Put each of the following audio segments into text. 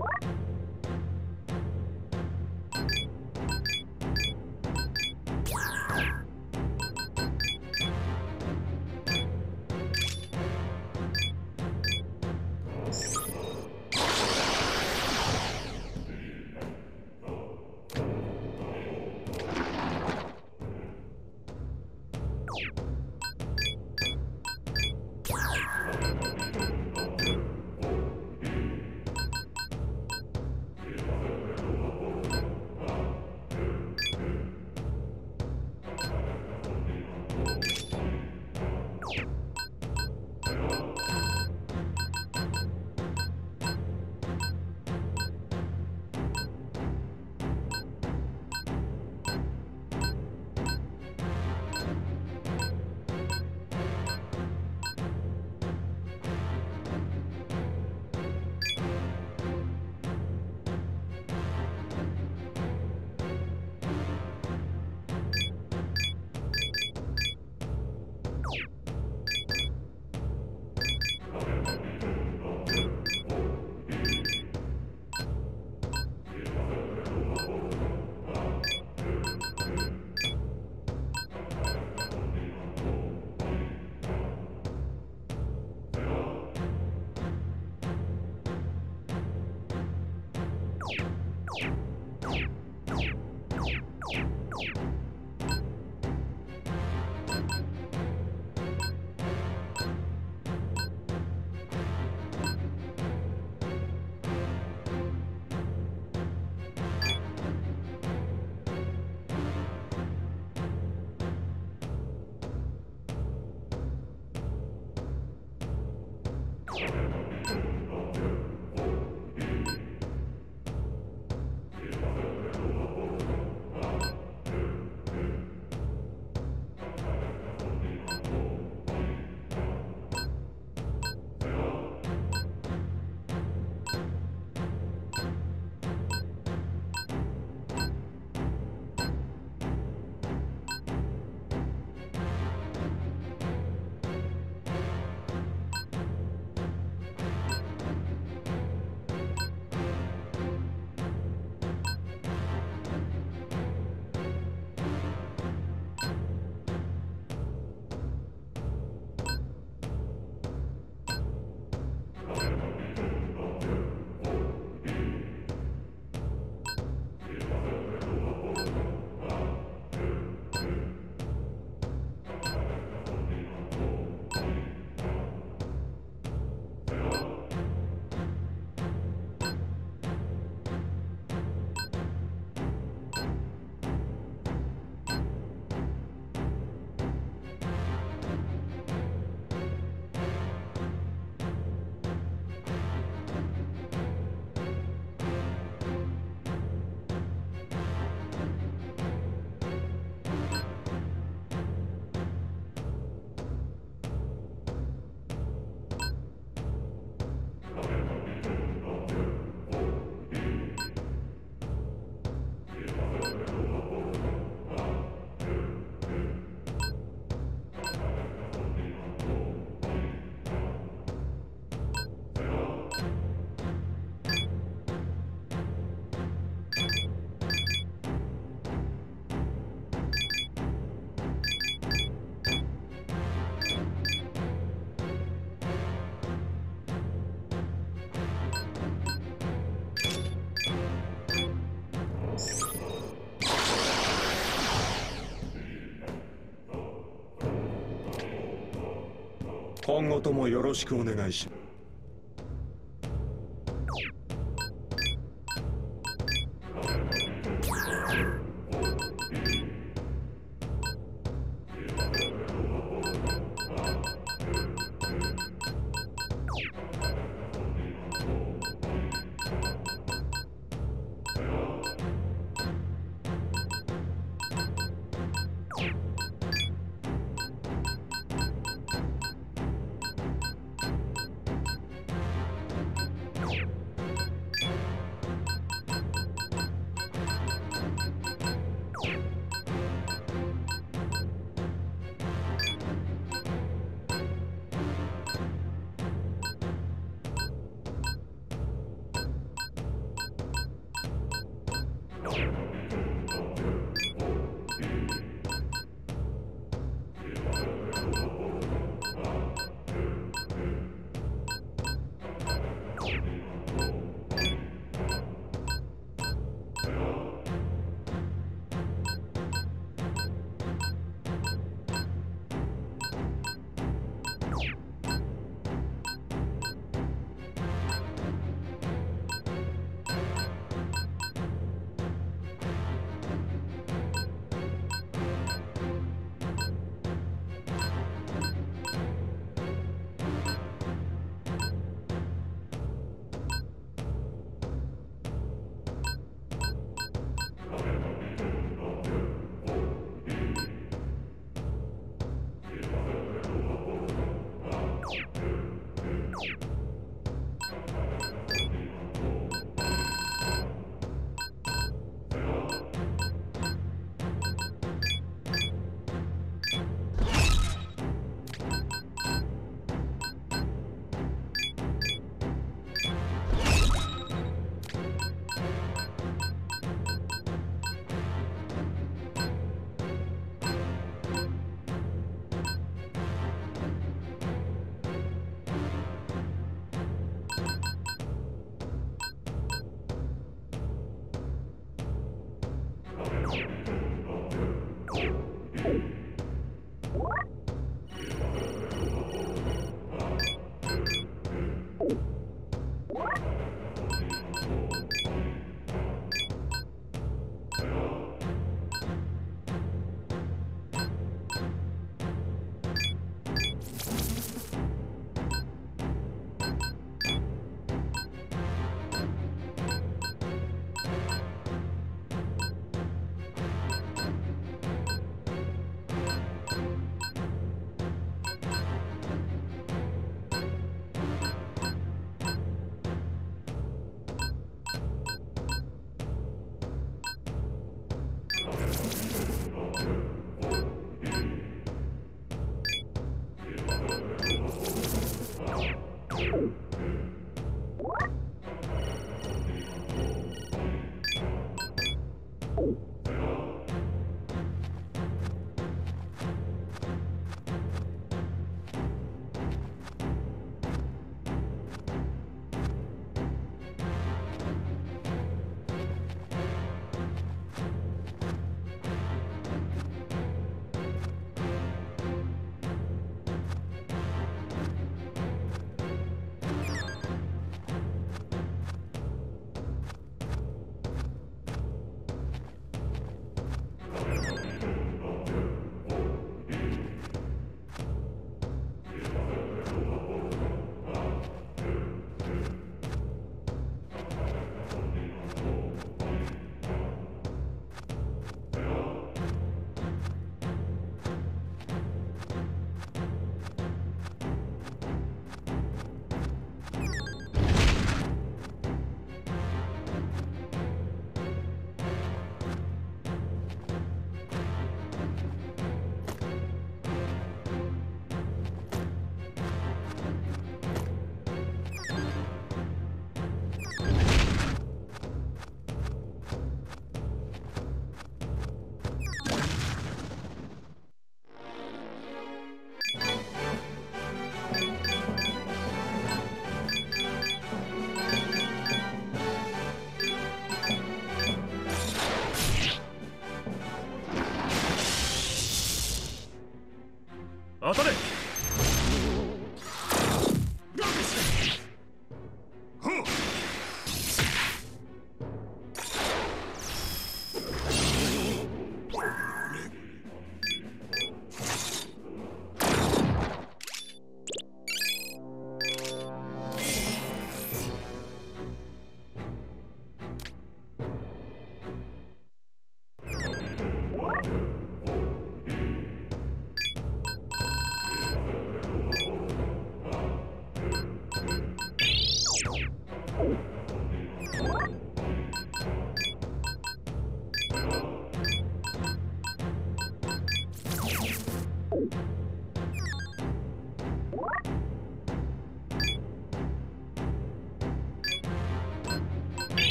What? 今後ともよろしくお願いします。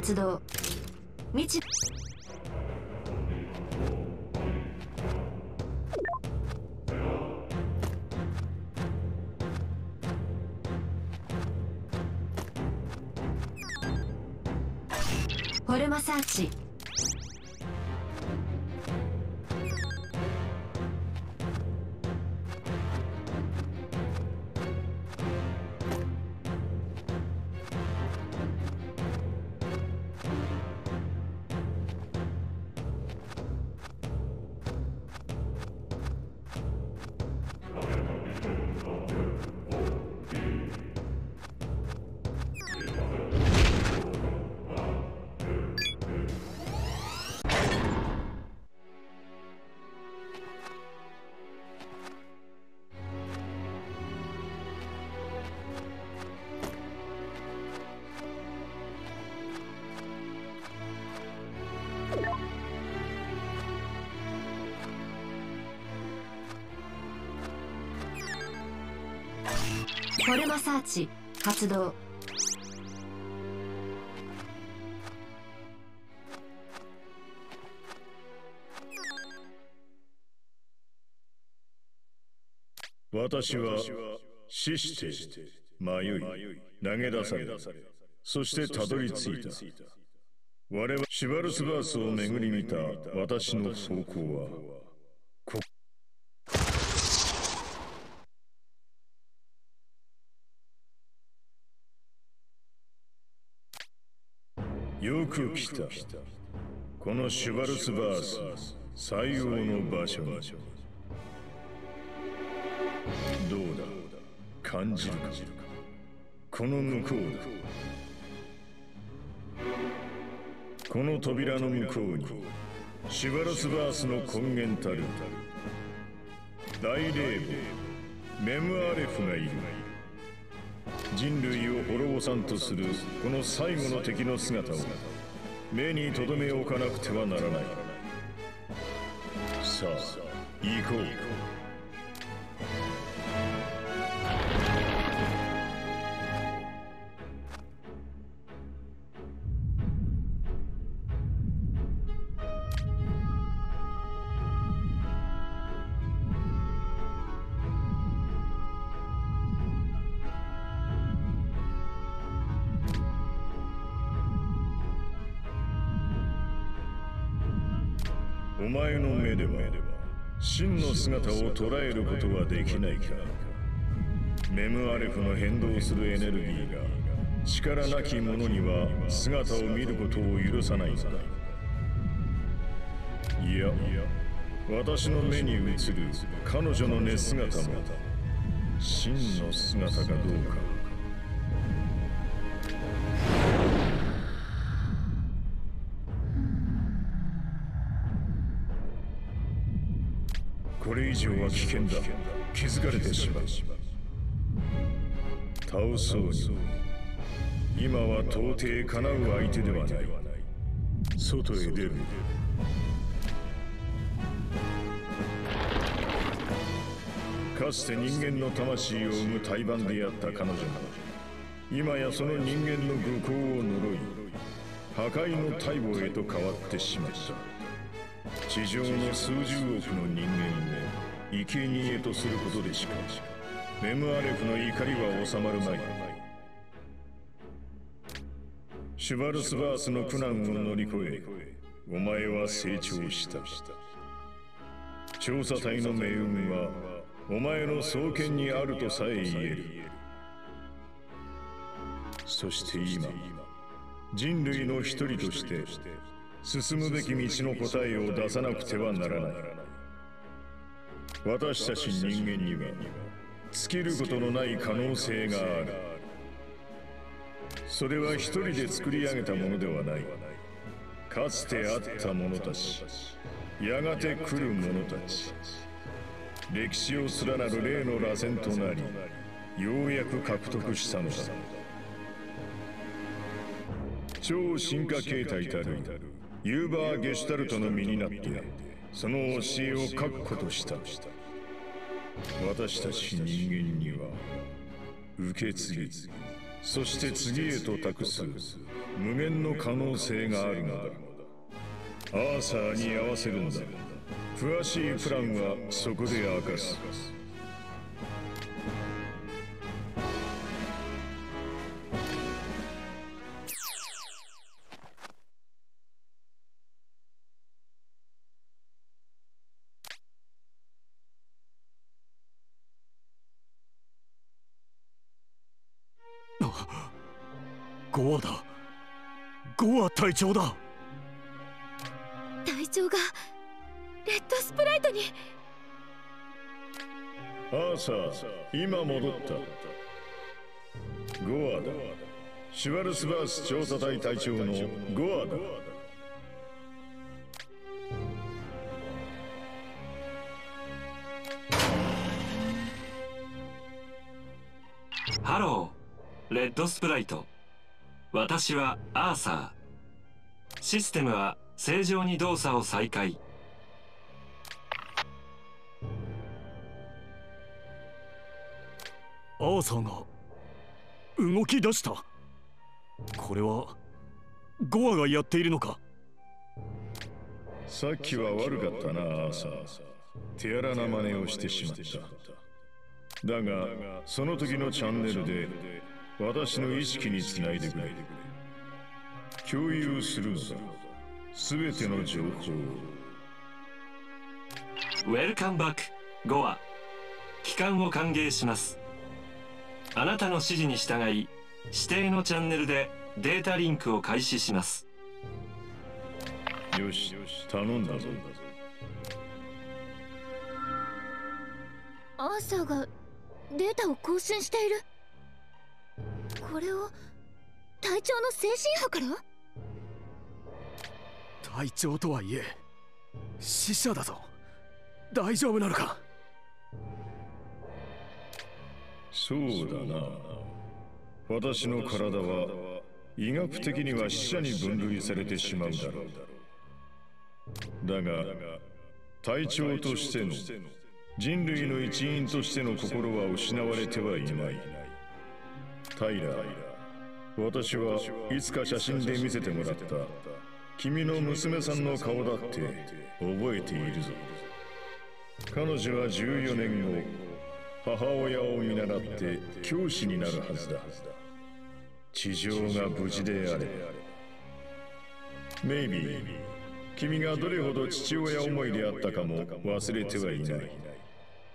活動。フォルマサーチ発動。私は死して迷い投げ出されそしてたどり着いた。我々シュバルスバースを巡り見た私の走行はこよく来た。このシュバルスバース最王の場所に。どうだ？感じるか？この向こうだ。この扉の向こうにシュバルスバースの根源たる大霊母メムアレフがいる。人類を滅ぼさんとするこの最後の敵の姿を目に留め置かなくてはならない。さあ行こう。姿を捉えることはできないか。メムアレフの変動するエネルギーが力なき者には姿を見ることを許さないのだ。いや私の目に映る彼女の寝姿も真の姿かどうか。以上は危険だ。気づかれてしまう。倒そうに今は到底かなう相手ではない。外へ出る。かつて人間の魂を生む胎盤であった彼女が今やその人間の愚行を呪い破壊の大母へと変わってしまった。地上の数十億の人間を生贄とすることでしかメムアレフの怒りは収まるまい。シュバルスバースの苦難を乗り越えお前は成長した。調査隊の命運はお前の双剣にあるとさえ言える。そして今人類の一人として進むべき道の答えを出さなくてはならない。私たち人間には尽きることのない可能性がある。それは一人で作り上げたものではない。かつてあった者たちやがて来る者たち。歴史を連なる例の螺旋となりようやく獲得したのだ。超進化形態たる。ユーバー・ゲシュタルトの身になってその教えを確固とした。私たち人間には受け継ぎそして次へと託す無限の可能性があるのだ。アーサーに合わせるんだ。詳しいプランはそこで明かす。隊長だ。隊長がレッドスプライトに。アーサー今戻った。ゴアだシュワルスバース調査隊隊長のゴアだハロー、レッドスプライト。私はアーサー。システムは正常に動作を再開。アーサーが動き出した。これはゴアがやっているのか？さっきは悪かったなアーサー。手荒な真似をしてしまった。だがその時のチャンネルで私の意識につないでくれ共有するのだ全ての情報をウェルカムバック、ゴア。帰還を歓迎します。あなたの指示に従い、指定のチャンネルでデータリンクを開始します。よし頼んだぞアーサーがデータを更新しているこれを隊長の精神波から？隊長とはいえ死者だぞ。大丈夫なのか？そうだな。私の体は医学的には死者に分類されてしまうだろう。だが隊長としての人類の一員としての心は失われてはいない。タイラー私はいつか写真で見せてもらった。君の娘さんの顔だって覚えているぞ。彼女は14年後母親を見習って教師になるはずだ。地上が無事であれメイビー君がどれほど父親思いであったかも忘れてはいない。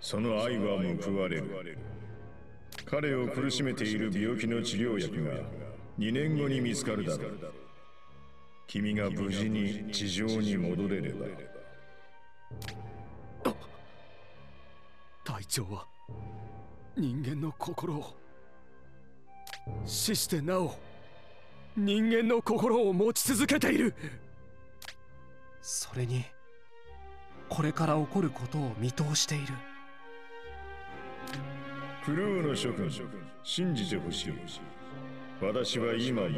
その愛は報われる。彼を苦しめている病気の治療薬が2年後に見つかるだろう。君が無事に地上に戻れれば。隊長は人間の心を。死してなお人間の心を持ち続けている。それにこれから起こることを見通している。クルーの諸君信じてほしい。私は今も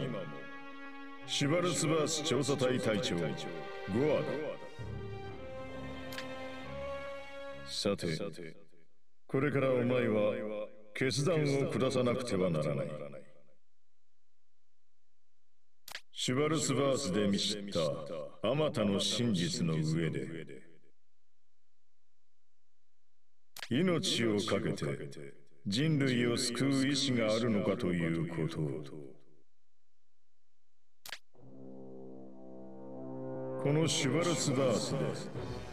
シュバルツバース調査隊隊長ゴアださてこれからお前は決断を下さなくてはならない。シュバルツバースで見知ったあまたの真実の上で命を懸けて人類を救う意志があるのかということを。このシュバルツバースで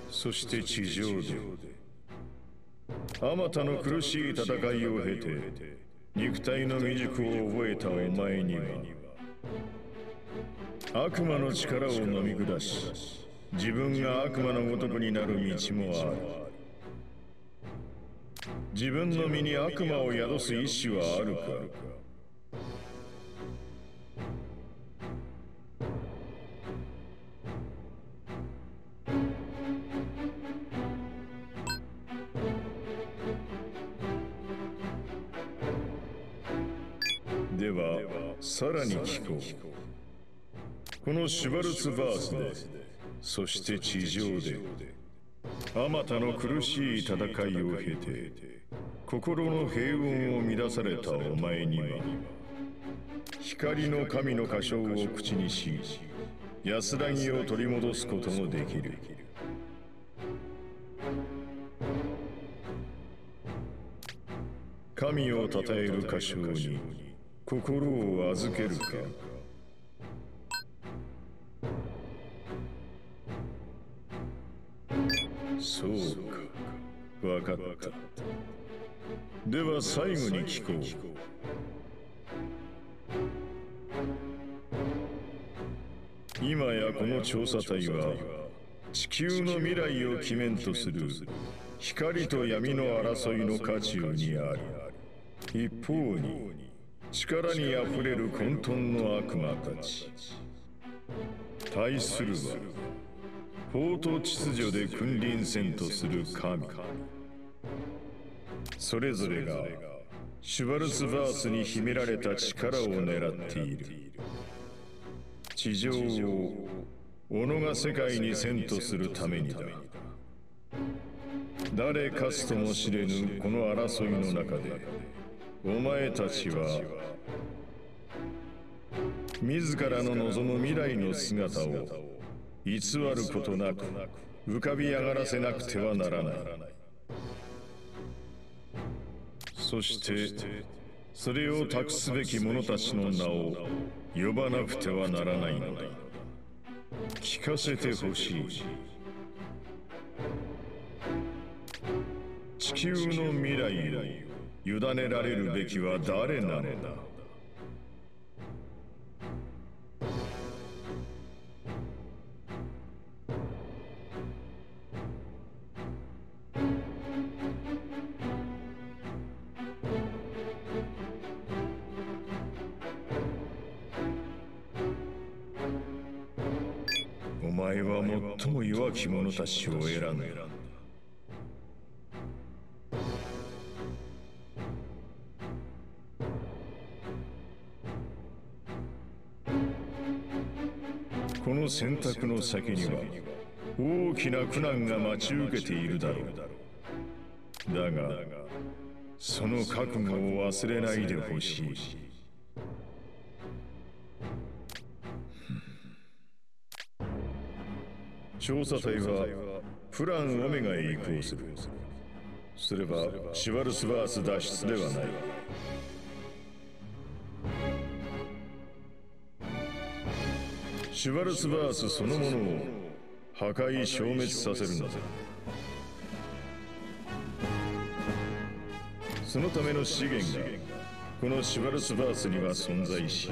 そして地上で。あまたの苦しい戦いを経て肉体の未熟を覚えたお前には悪魔の力を飲み下し自分が悪魔のごとくになる道もある。自分の身に悪魔を宿す意志はあるか？さらに聞こう。このシュバルツバースでそして地上であまたの苦しい戦いを経て心の平穏を乱されたお前には光の神の歌唱を口にし安らぎを取り戻すこともできる。神を称える歌唱に心を預けるかそうか。分かった。では最後に聞こう。今やこの調査隊は地球の未来を決めんとする光と闇の争いの渦中にあり一方に力にあふれる混沌の悪魔たち。対するは法と秩序で君臨せんとする神。それぞれがシュバルツバースに秘められた力を狙っている。地上を己が世界にせんとするためにだ。誰かつとも知れぬこの争いの中でお前たちは自らの望む未来の姿を偽ることなく浮かび上がらせなくてはならない。そしてそれを託すべき者たちの名を呼ばなくてはならないのだ。聞かせてほしい。地球の未来を委ねられるべきは誰なのだ？お前は最も弱き者たちを選んだ。選択の先には大きな苦難が待ち受けているだろう。だがその覚悟を忘れないでほしい。調査隊はプランオメガへ移行する。すればシュワルスバース脱出ではない。シュワルツバースそのものを破壊消滅させるのだそのための資源がこのシュワルツバースには存在し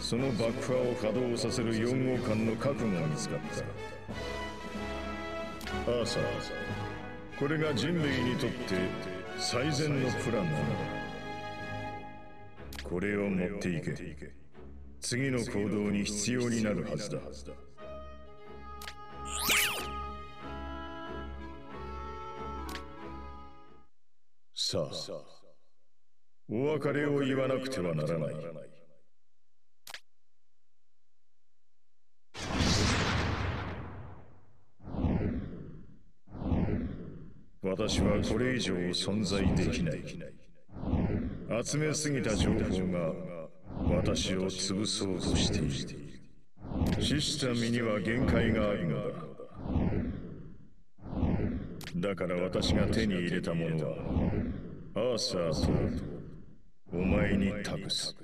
その爆破を稼働させる4号艦の核が見つかった。アーサーこれが人類にとって最善のプランなのだ。これを持っていけ。次の行動に必要になるはずだ。さあお別れを言わなくてはならない。私はこれ以上存在できない。集めすぎた情報が私を潰そうとしている。死した身には限界がある。のだだから私が手に入れたものはアーサーとお前に託す。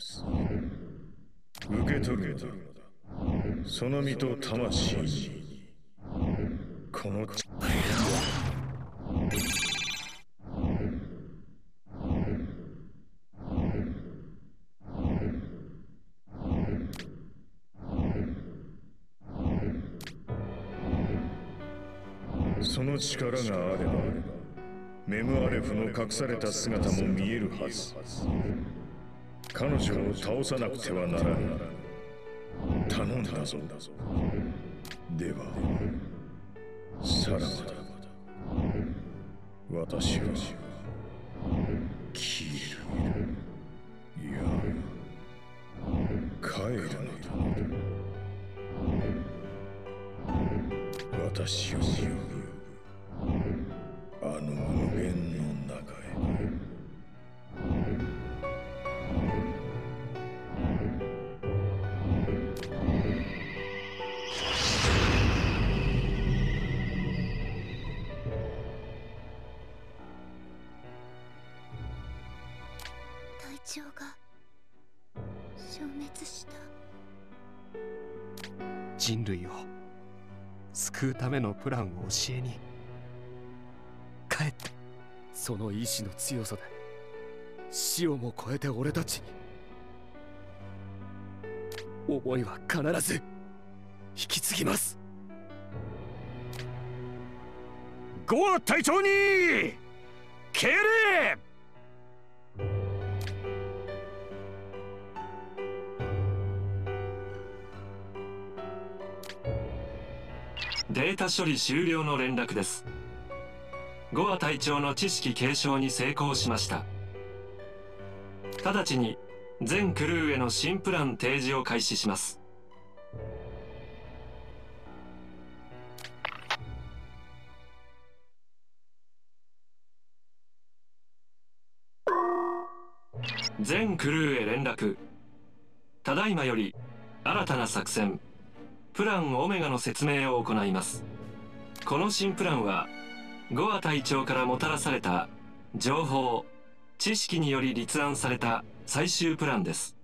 受け取る。のだその身と魂に。このの力があればメムアレフの隠された姿も見えるはず。彼女を倒さなくてはならない。頼んだぞ。ではさらばだ。私は消える。いや帰るのだ。私をあの無限の中へ。長が消滅した人類を救うためのプランを教えに。帰って。その意志の強さで。死をも超えて俺たちに。思いは必ず。引き継ぎます。ゴア隊長に。敬礼。データ処理終了の連絡です。ゴア隊長の知識継承に成功しました。直ちに全クルーへの新プラン提示を開始します。全クルーへ連絡。ただいまより新たな作戦。プランオメガの説明を行います。この新プランはゴア隊長からもたらされた情報知識により立案された最終プランです。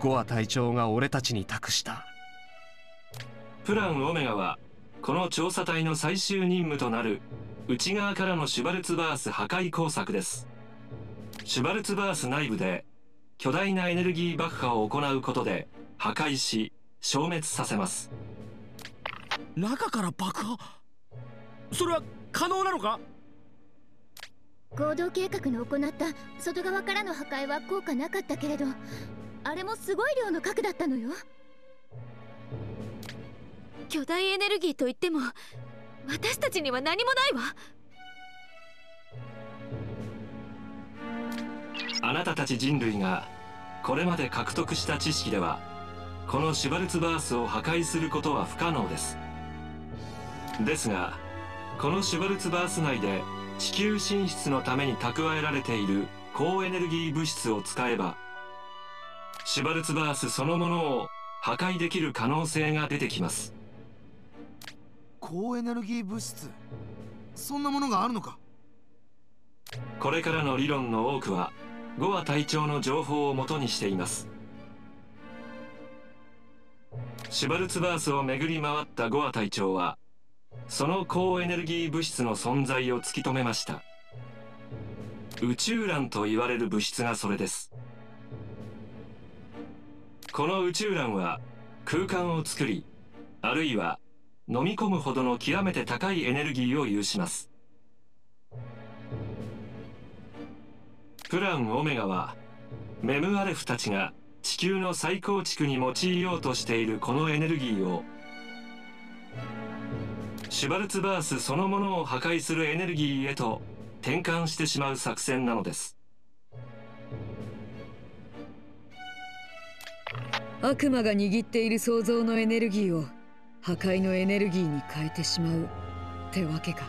ゴア隊長が俺たちに託した。プランオメガはこの調査隊の最終任務となる内側からのシュバルツバース破壊工作です。シュバルツバース内部で巨大なエネルギー爆破を行うことで破壊し消滅させます。中から爆破？それは可能なのか？合同計画の行った外側からの破壊は効果なかったけれどあれもすごい量の核だったのよ。巨大エネルギーといっても私たちには何もないわ。あなたたち人類がこれまで獲得した知識ではこのシュバルツバースを破壊することは不可能です。ですがこのシュバルツバース内で地球進出のために蓄えられている高エネルギー物質を使えばシュバルツバースそのものを破壊できる可能性が出てきます。高エネルギー物質？そんなものがあるのか？これからの理論の多くはゴア隊長の情報をもとにしています。シュバルツバースを巡り回ったゴア隊長はその高エネルギー物質の存在を突き止めました。宇宙卵と言われる物質がそれです。この宇宙卵は空間を作りあるいは飲み込むほどの極めて高いエネルギーを有します。プランオメガはメムアレフたちが地球の再構築に用いようとしているこのエネルギーをシュバルツバースそのものを破壊するエネルギーへと転換してしまう作戦なのです。悪魔が握っている創造のエネルギーを破壊のエネルギーに変えてしまうってわけか。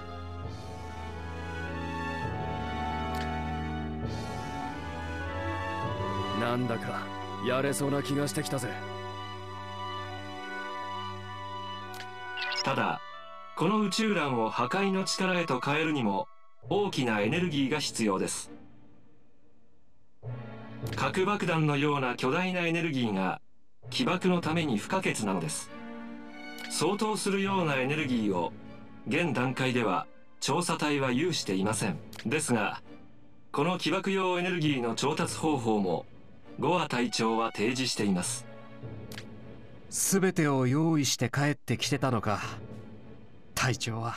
なんだかやれそうな気がしてきたぜ。ただこの宇宙卵を破壊の力へと変えるにも大きなエネルギーが必要です。核爆弾のような巨大なエネルギーが起爆のために不可欠なのです。相当するようなエネルギーを現段階では調査隊は有していません。ですがこの起爆用エネルギーの調達方法もゴア隊長は提示しています。全てを用意して帰ってきてたのか。隊長は。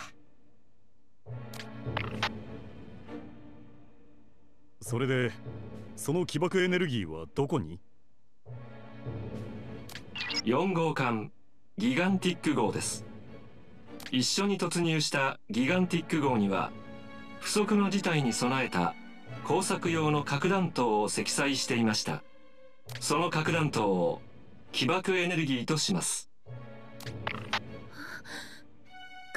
それでその起爆エネルギーはどこに？4号艦ギガンティック号です。一緒に突入したギガンティック号には不測の事態に備えた工作用の核弾頭を積載していました。その核弾頭を起爆エネルギーとします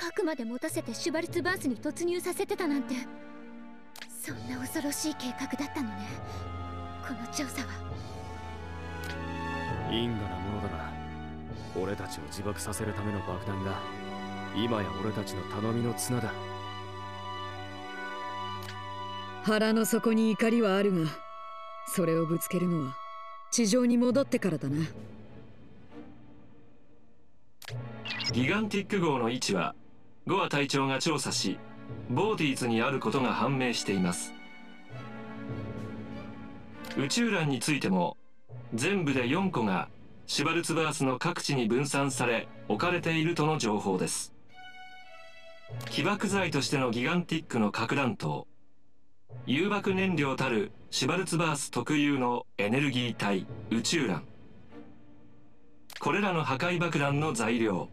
核まで持たせてシュバルツバースに突入させてたなんて。そんな恐ろしい計画だったのね。この調査は。因果なものだな。俺たちを自爆させるための爆弾が今や俺たちの頼みの綱だ。腹の底に怒りはあるがそれをぶつけるのは地上に戻ってからだな。ギガンティック号の位置はゴア隊長が調査しボーティーズにあることが判明しています。宇宙欄についても全部で4個がシュバルツバースの各地に分散され置かれているとの情報です。起爆剤としてのギガンティックの核弾頭誘爆燃料たるシュバルツバース特有のエネルギー体宇宙欄。これらの破壊爆弾の材料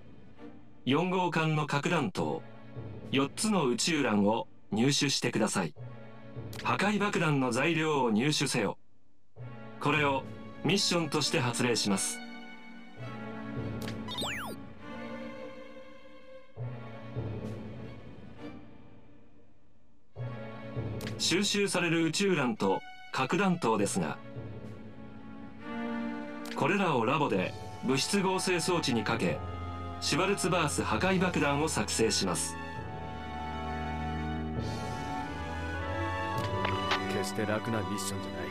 4号艦の核弾頭4つの宇宙欄を入手してください。破壊爆弾の材料を入手せよ。これをミッションとして発令します。収集される宇宙欄と核弾頭ですがこれらをラボで物質合成装置にかけシュバルツバース破壊爆弾を作成します。決して楽なミッションじゃない。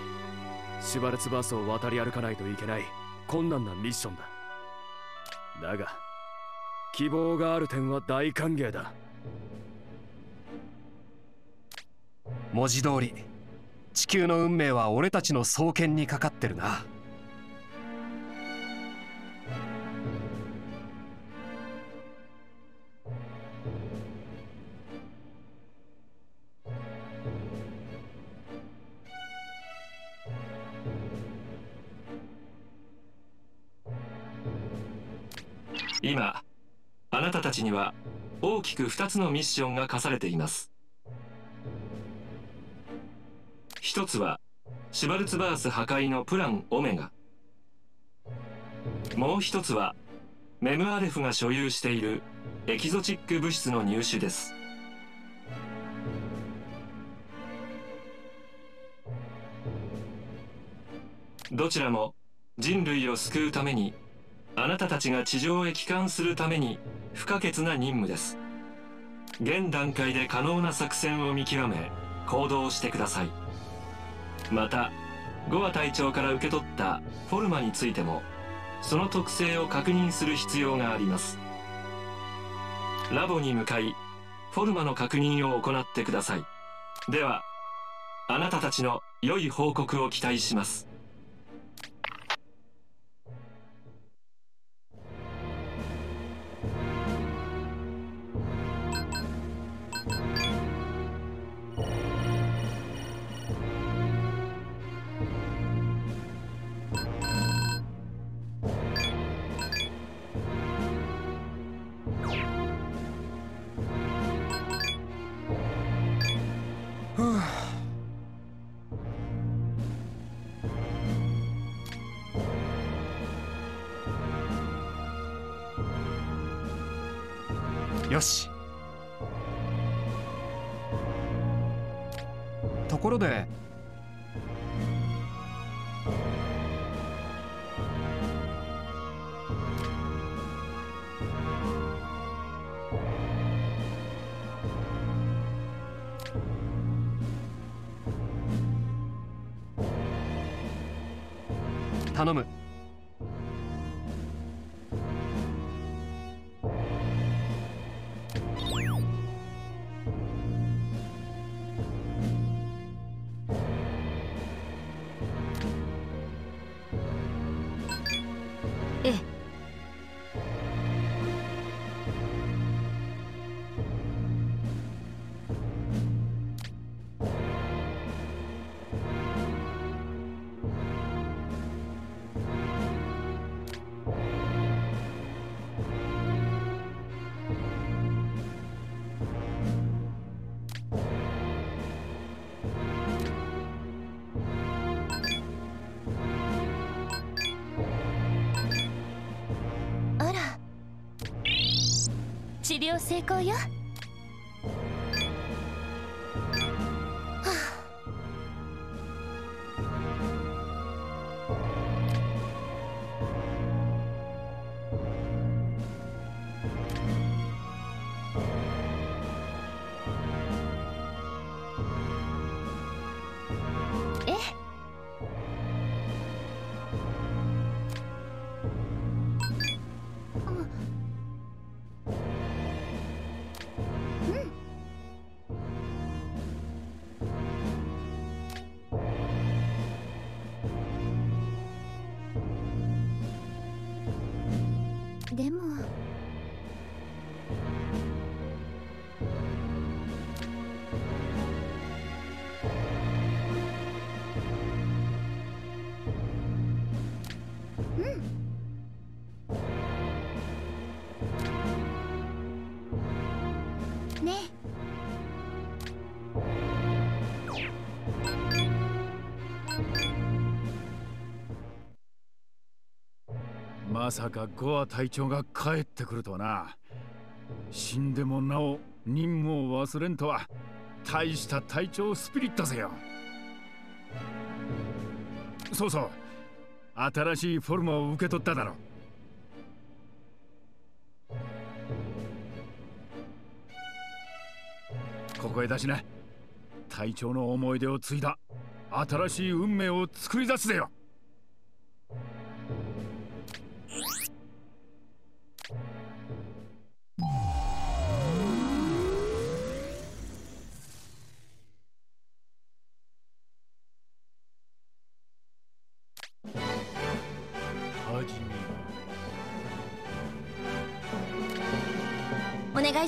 シュバルツバースを渡り歩かないといけない。困難なミッションだ。だが希望がある点は大歓迎だ。文字通り地球の運命は俺たちの双剣にかかってるな今あなたたちには大きく2つのミッションが課されています。一つはシュバルツバース破壊のプランオメガ。もう一つはメムアレフが所有しているエキゾチック物質の入手です。どちらも人類を救うためにあなたたちが地上へ帰還するために不可欠な任務です。現段階で可能な作戦を見極め行動してください。またゴア隊長から受け取ったフォルマについてもその特性を確認する必要があります。ラボに向かいフォルマの確認を行ってください。ではあなたたちの良い報告を期待します。成功よ。まさかゴア隊長が帰ってくるとはな。死んでもなお任務を忘れんとは。大した隊長スピリットだぜよ。そうそう。新しいフォルムを受け取っただろここへ出しな。隊長の思い出を継いだ。新しい運命を作り出すぜよ。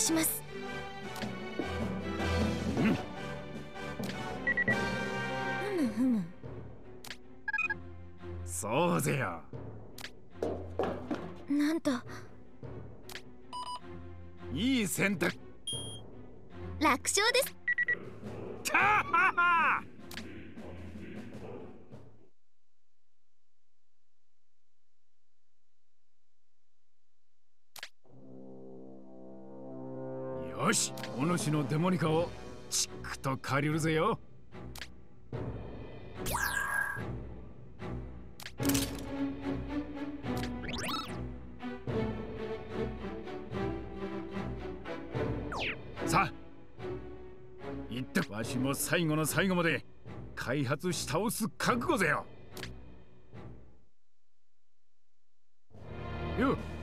します。ふむふむ。そうぜよ。なんと。いい選択。楽勝ですよしお主のデモニカをチックと借りるぜよ。さあ言ってわしも最後の最後まで開発し倒す覚悟ぜよ。よま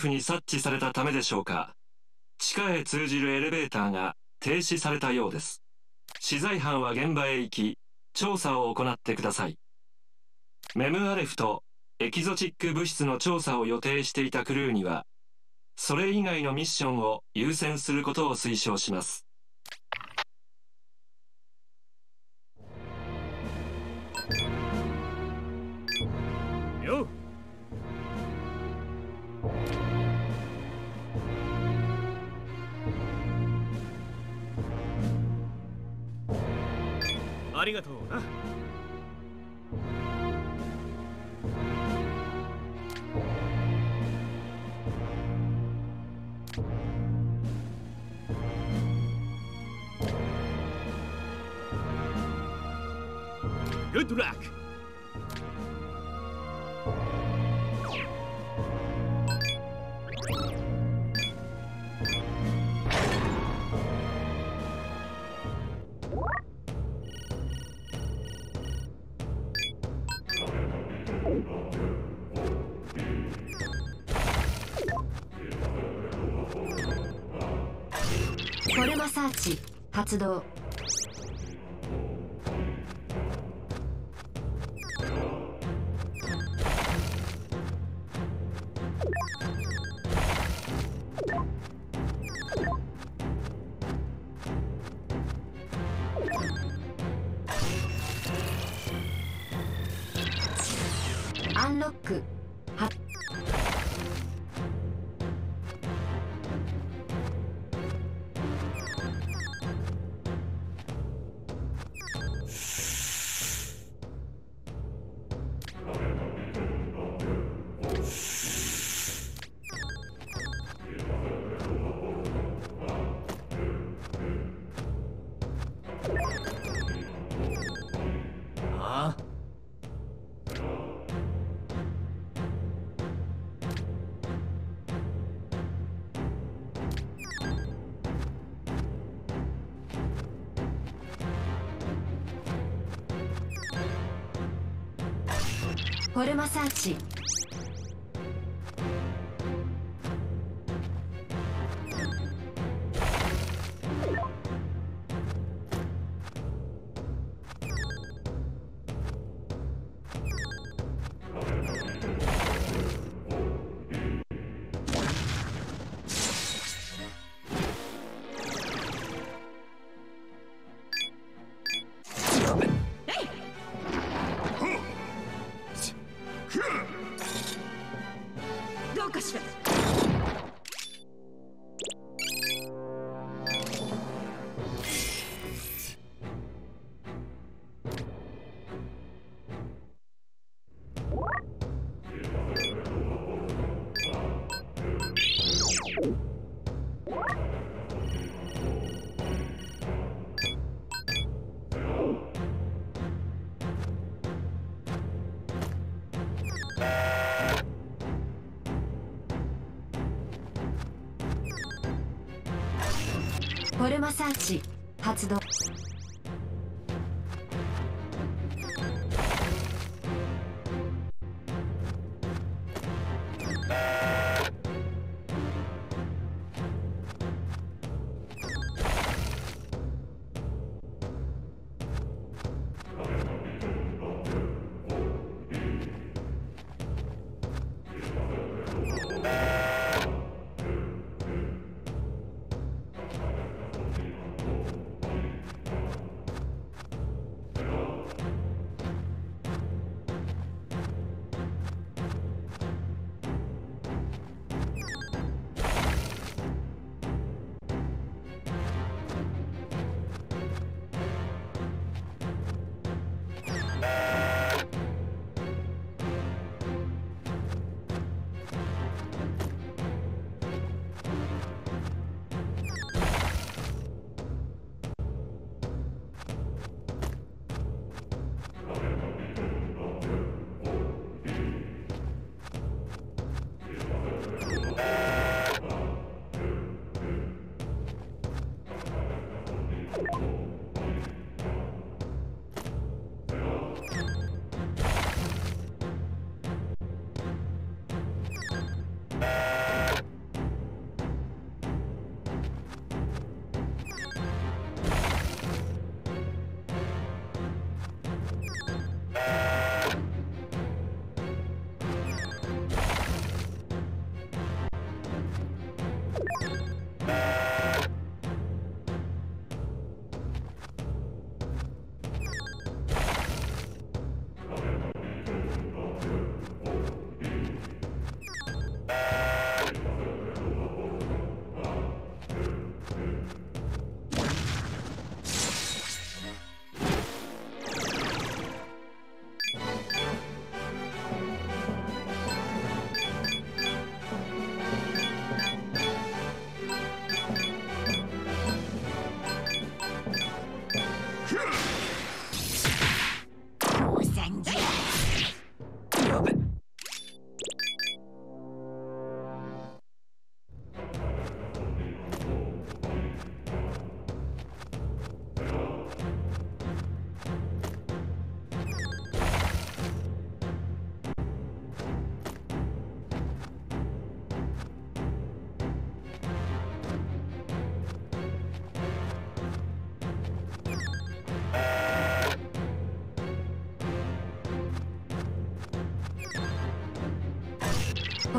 府に察知されたためでしょうか。地下へ通じるエレベーターが停止されたようです。資材班は現場へ行き調査を行ってください。メムアレフとエキゾチック物質の調査を予定していたクルーにはそれ以外のミッションを優先することを推奨します。りがとう。なグッ動。マサーチ。マサーチ発動。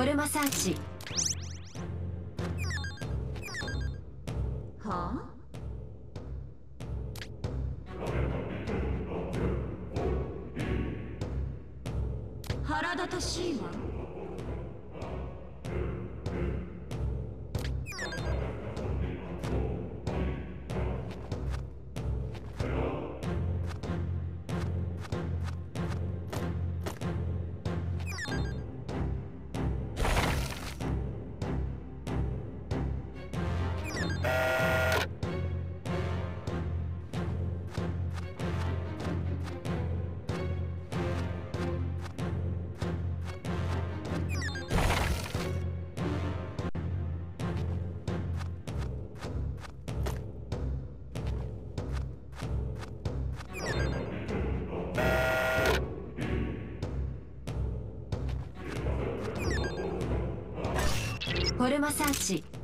フォルマサーチ。フォルマサーチ。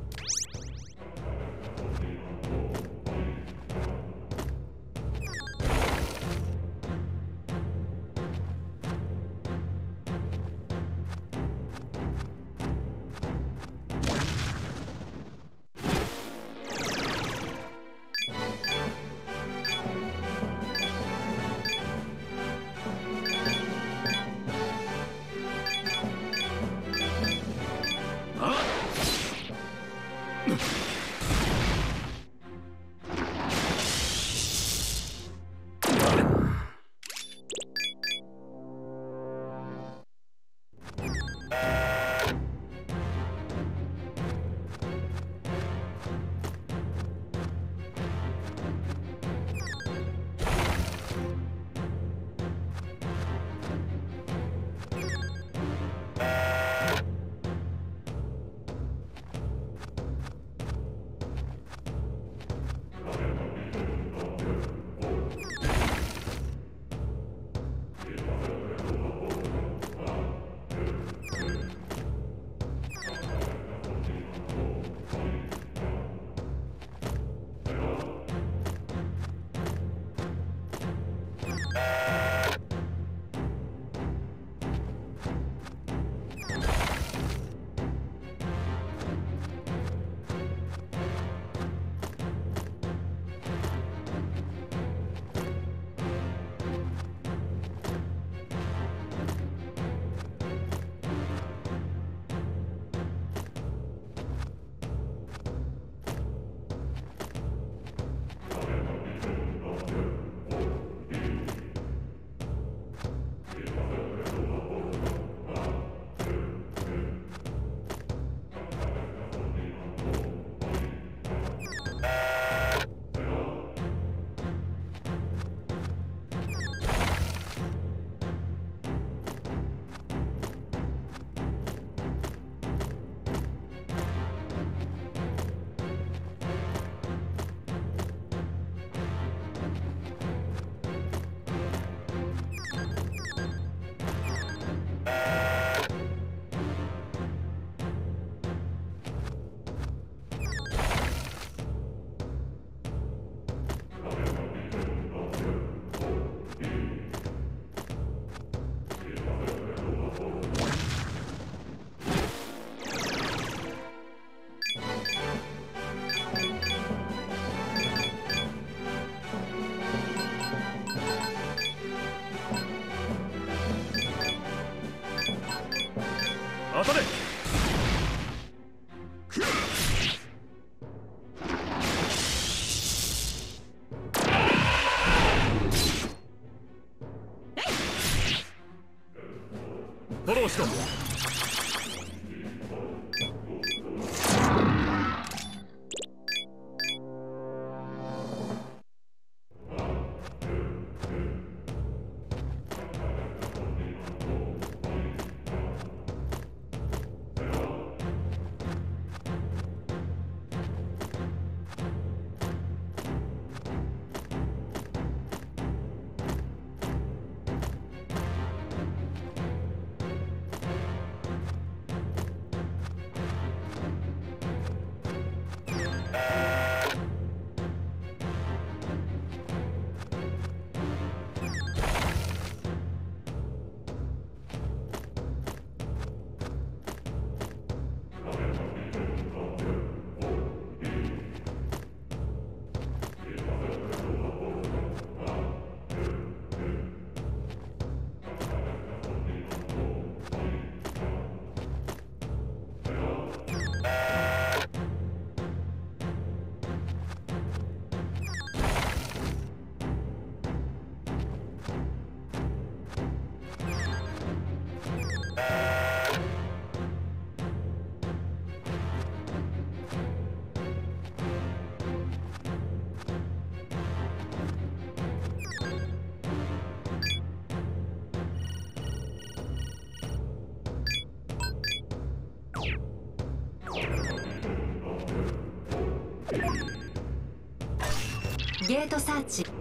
ゲートサーチ。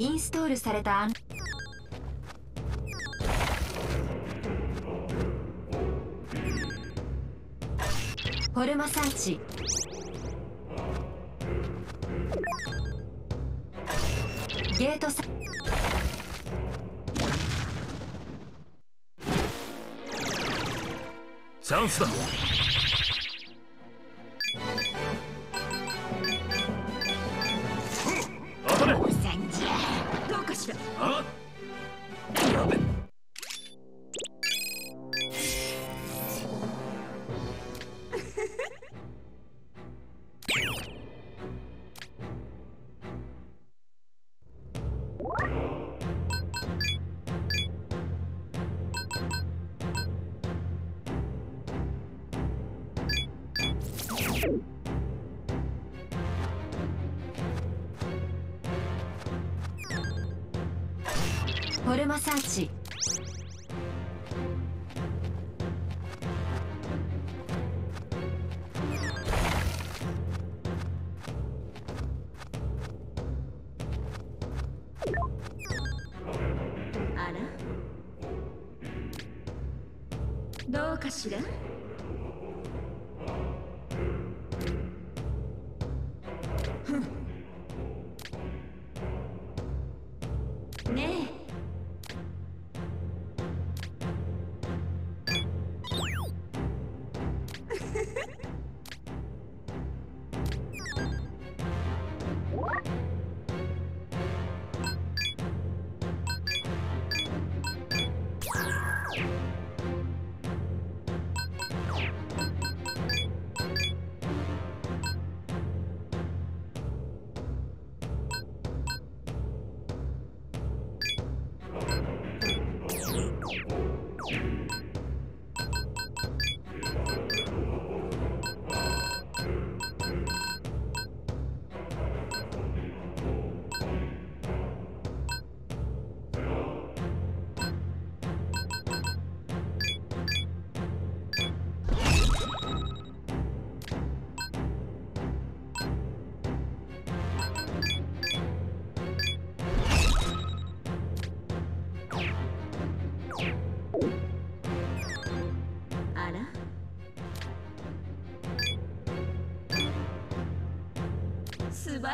インストールされた。アンフォルマサーチ。ゲートサチャンスだ。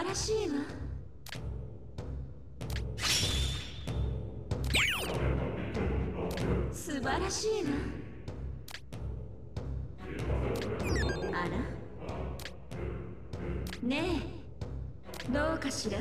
らしいわ。素晴らしいわ。あら？ねえ。どうかしら？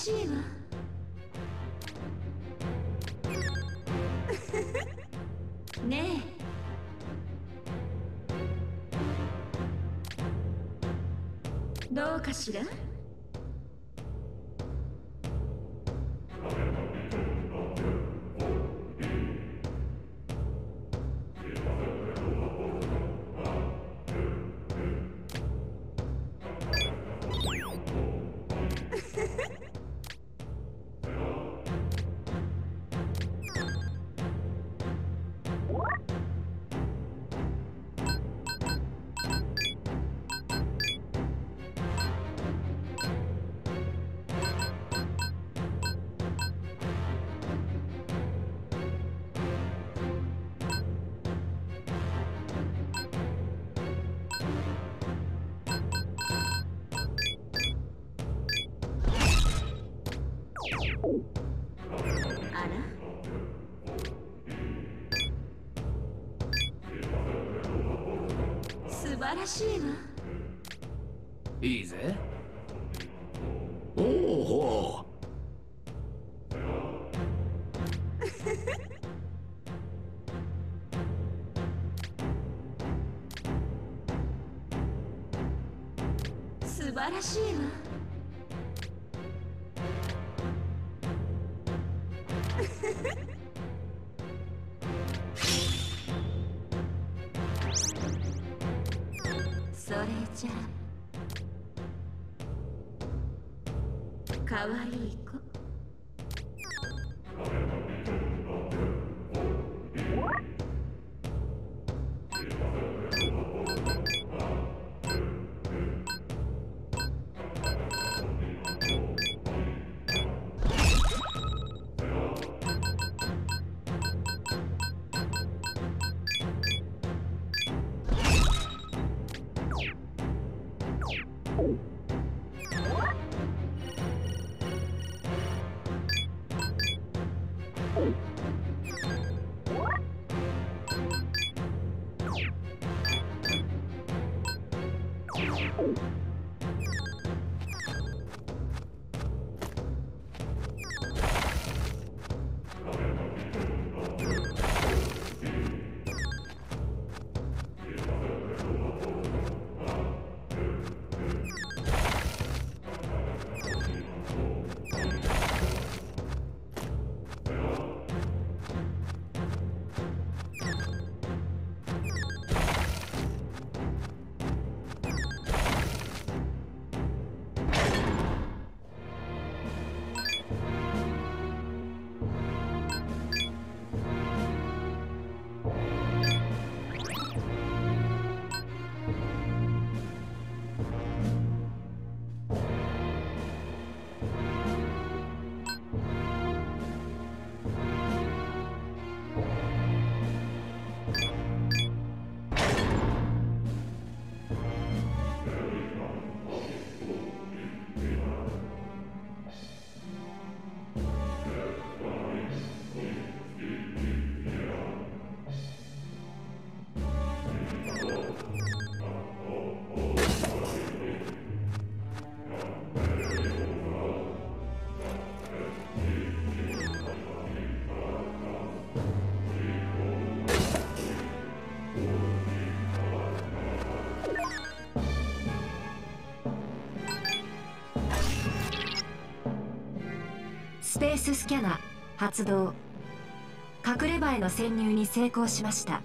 しいわ。ねどうかしら？素ススキャナ発動。隠れ場への潜入に成功しました。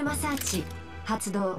ルマサーチ発動。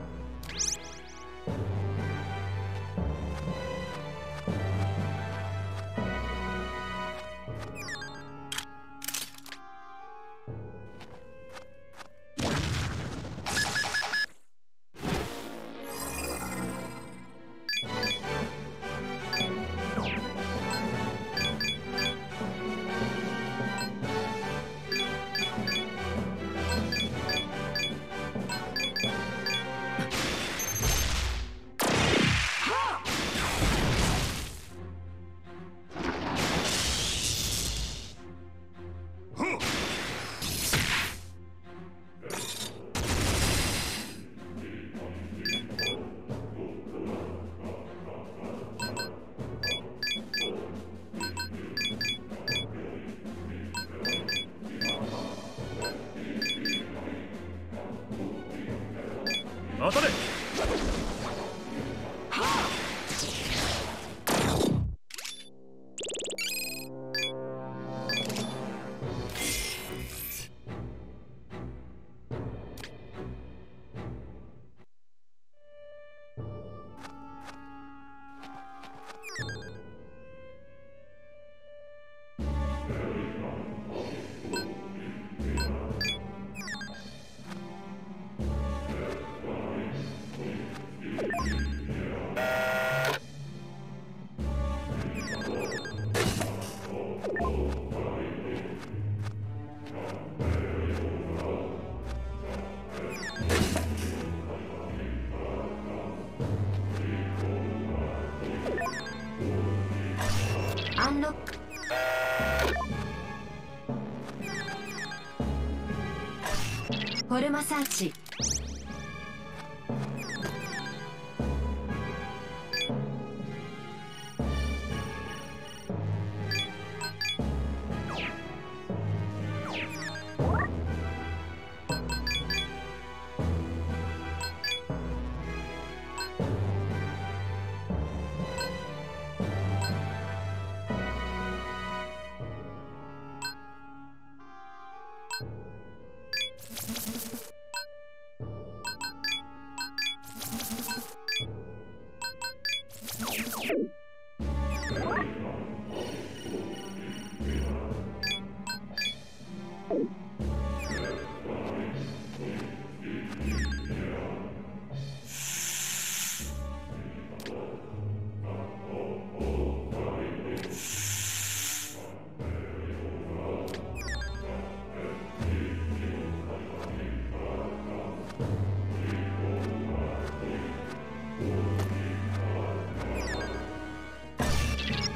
マサーチ。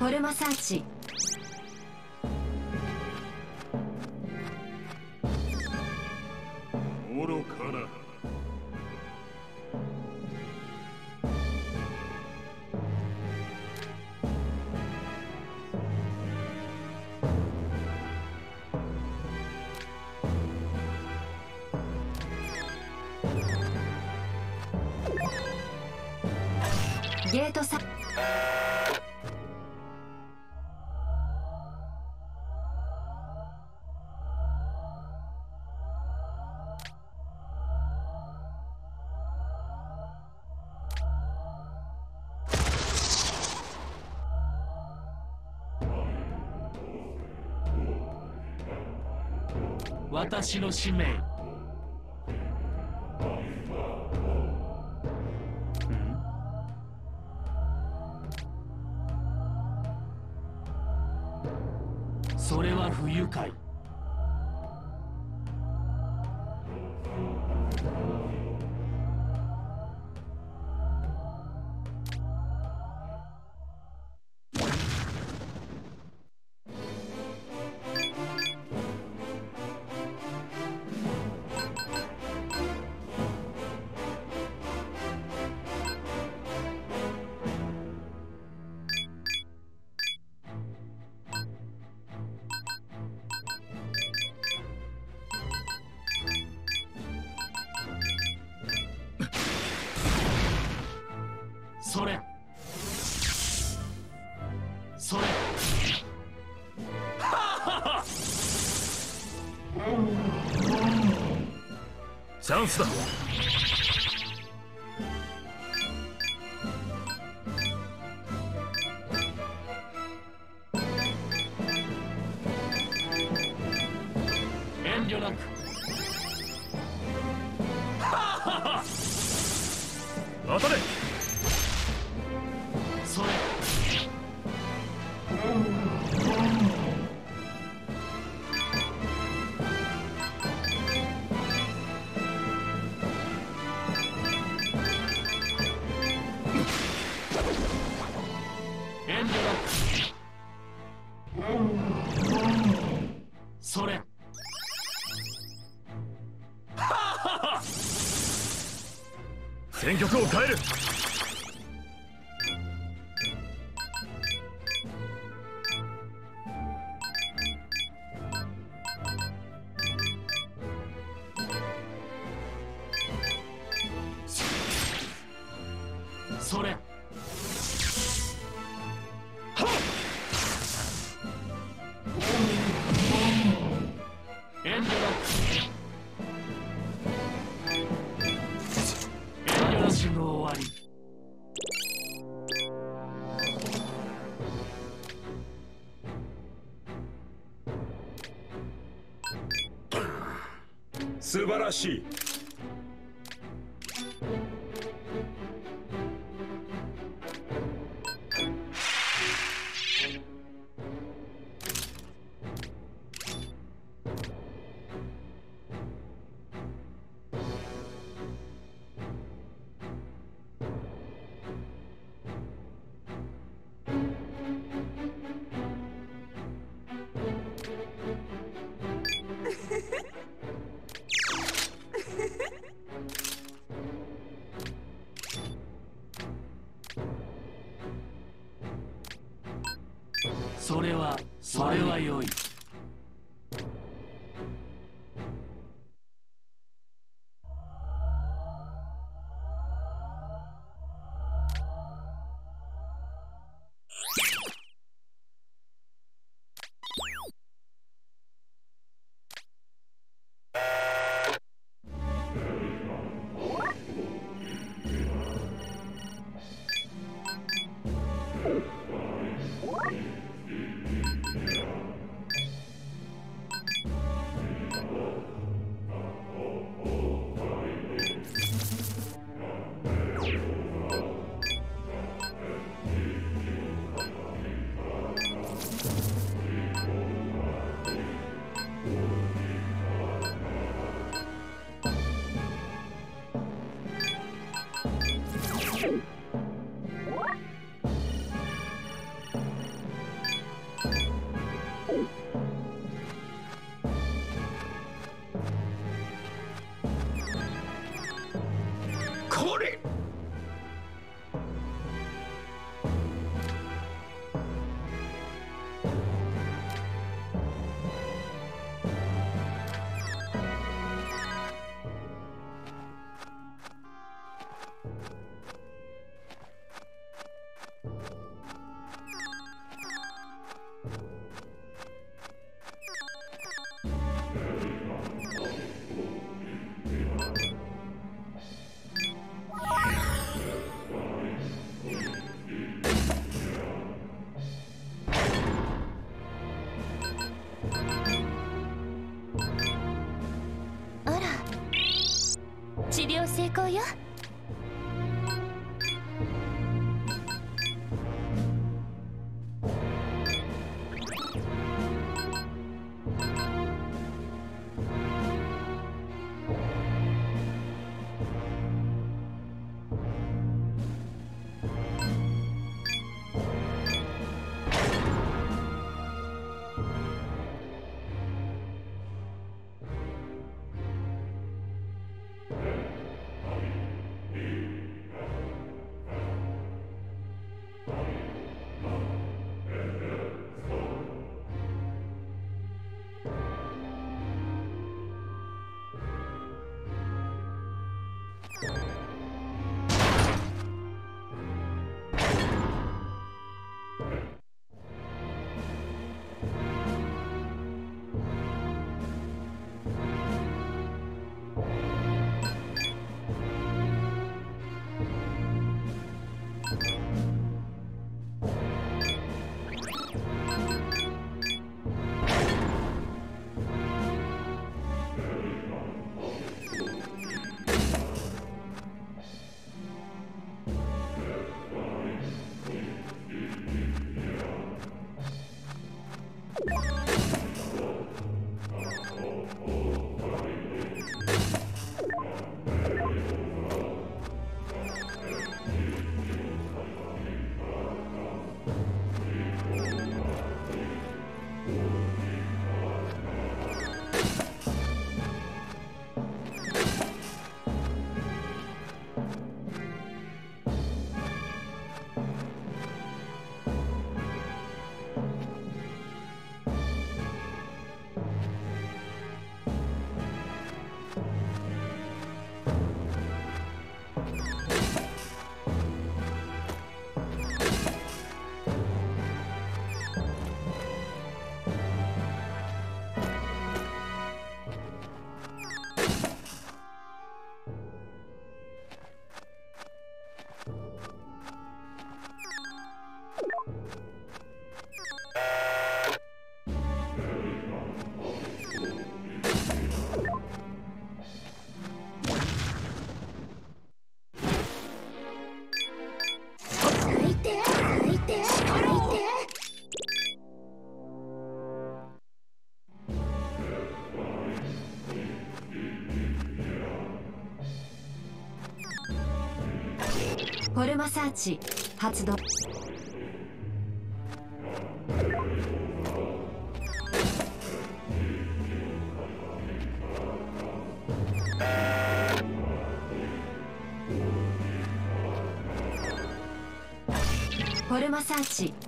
フォルマサーチ。私の使命。chance. 戦力を変素晴らしい。こうよ。ルマサーチ発動。フォルマサーチ。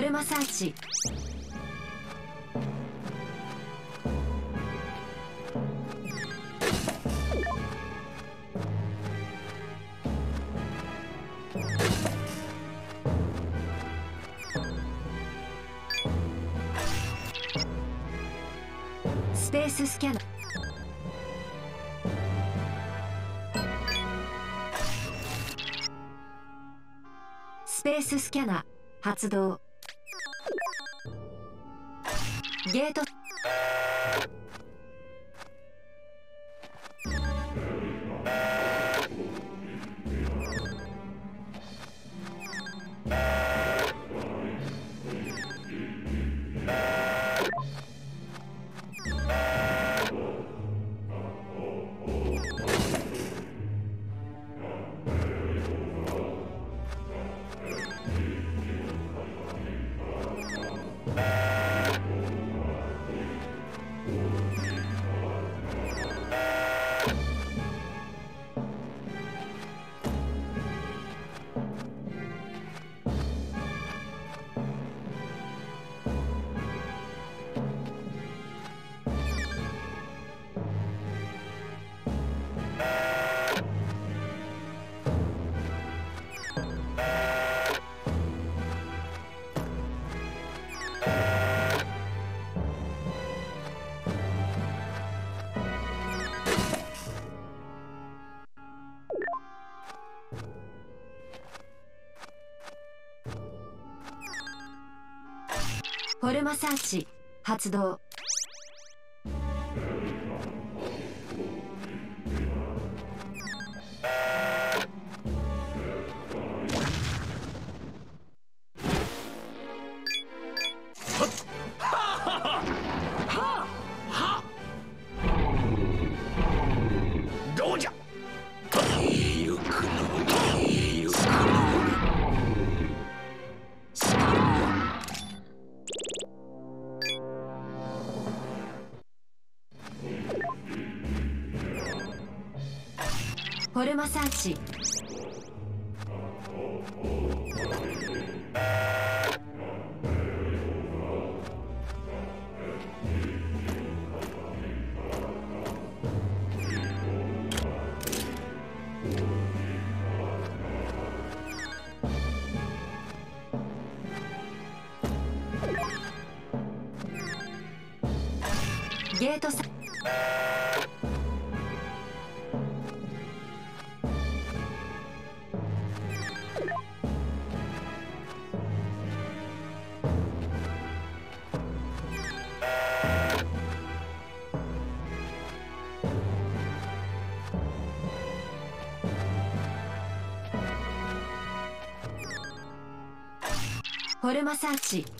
フォルマサーチスペーススキャナ。スペーススキャナ。発動。サーチ発動。コルマサーチ。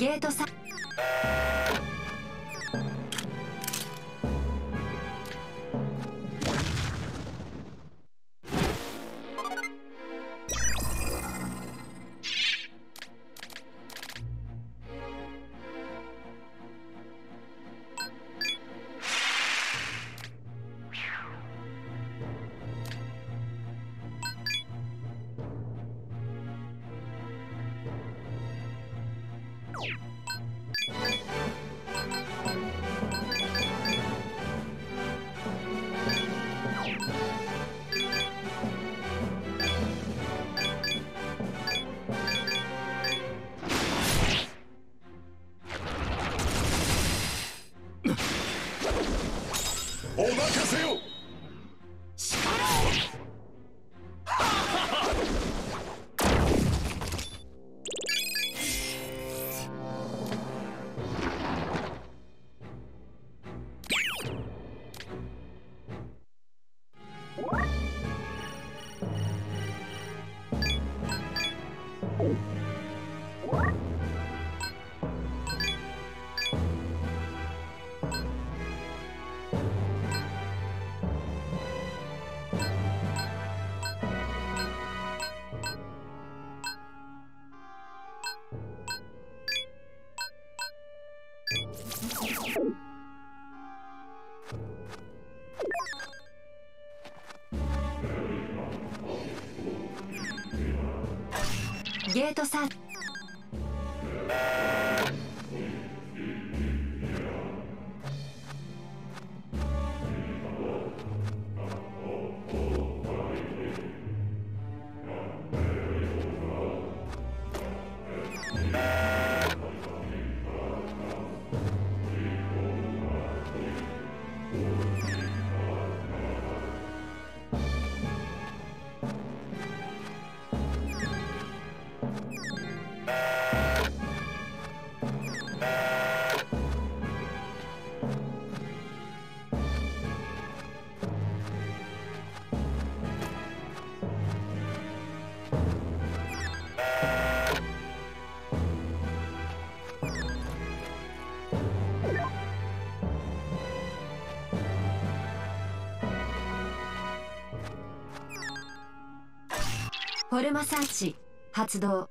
ゲートサトサールマサーチ発動。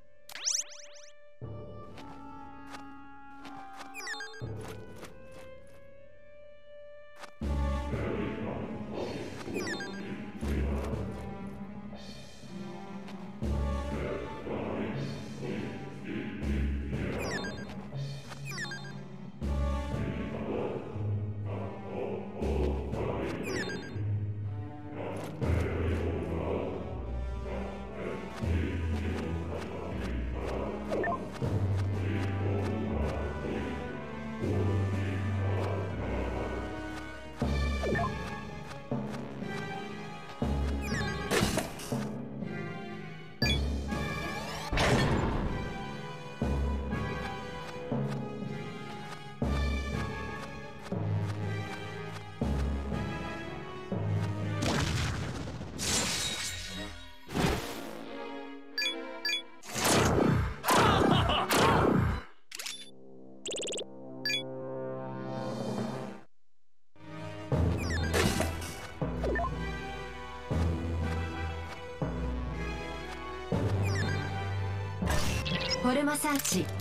マサーチ。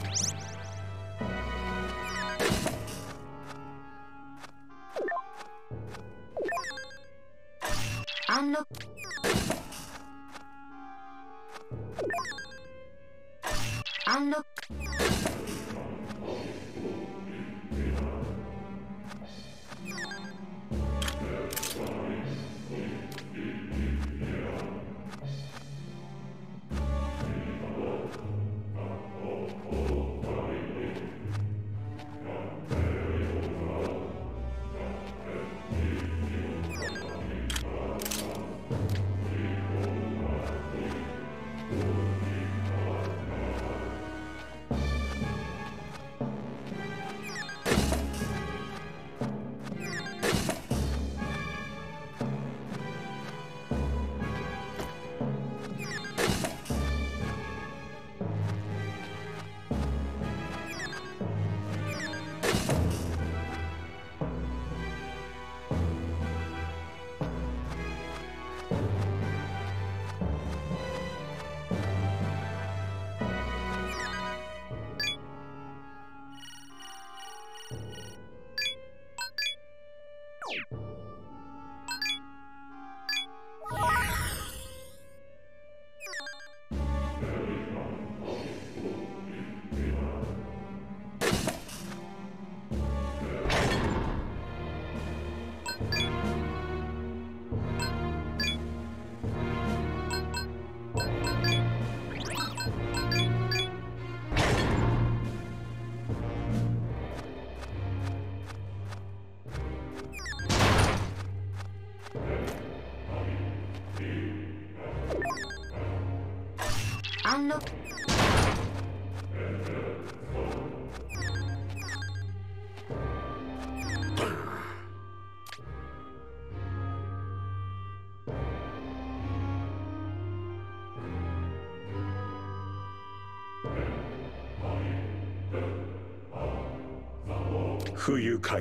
不愉快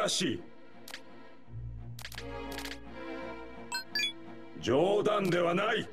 らしい。冗談ではない。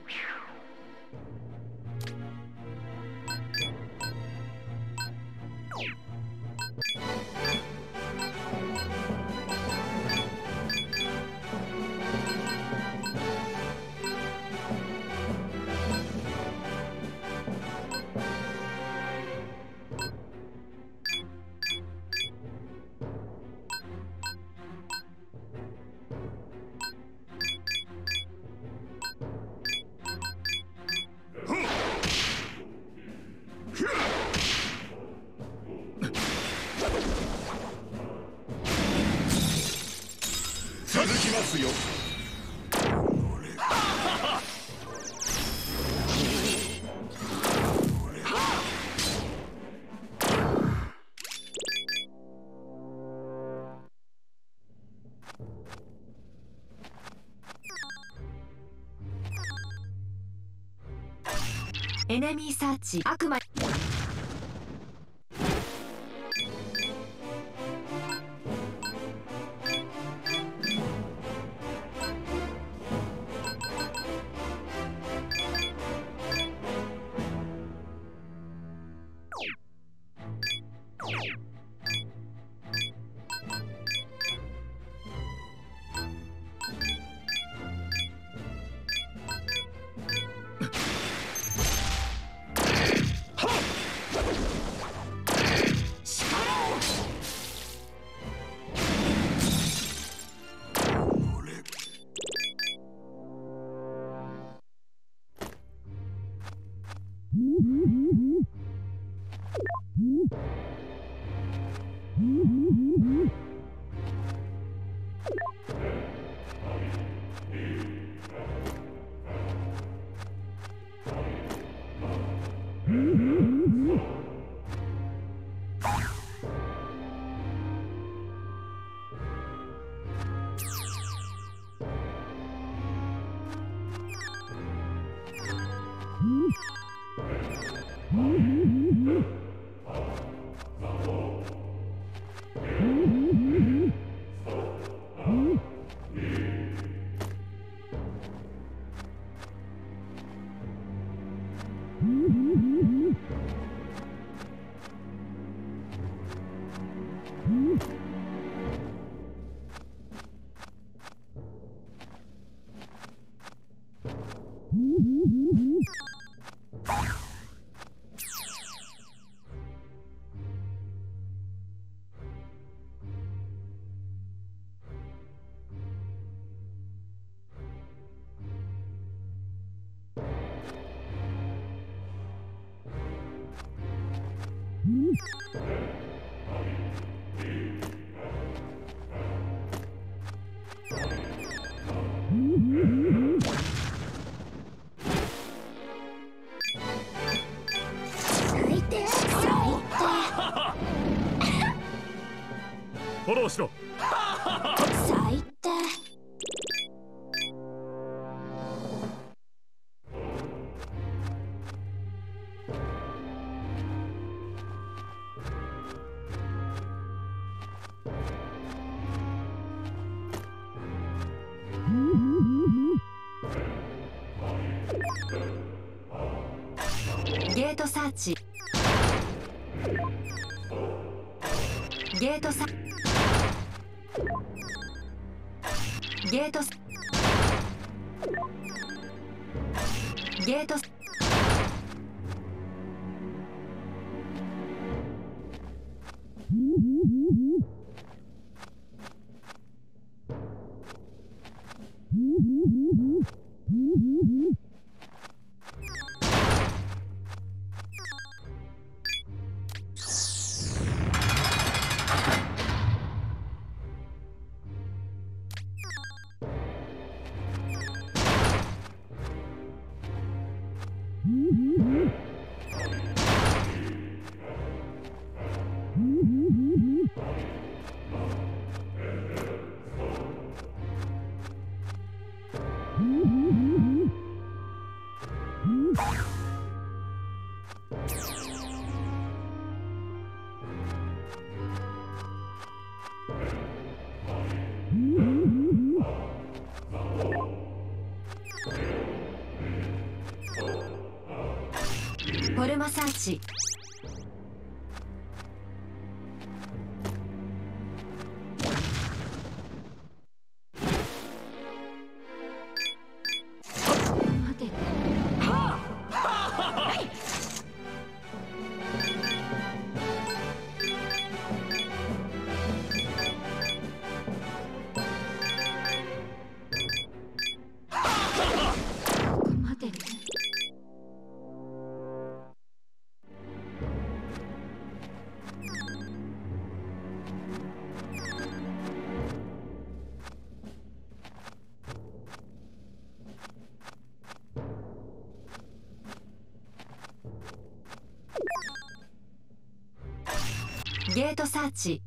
エネミーサーチ悪魔フォローしろ。 시 ゲートサーチ。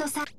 トさん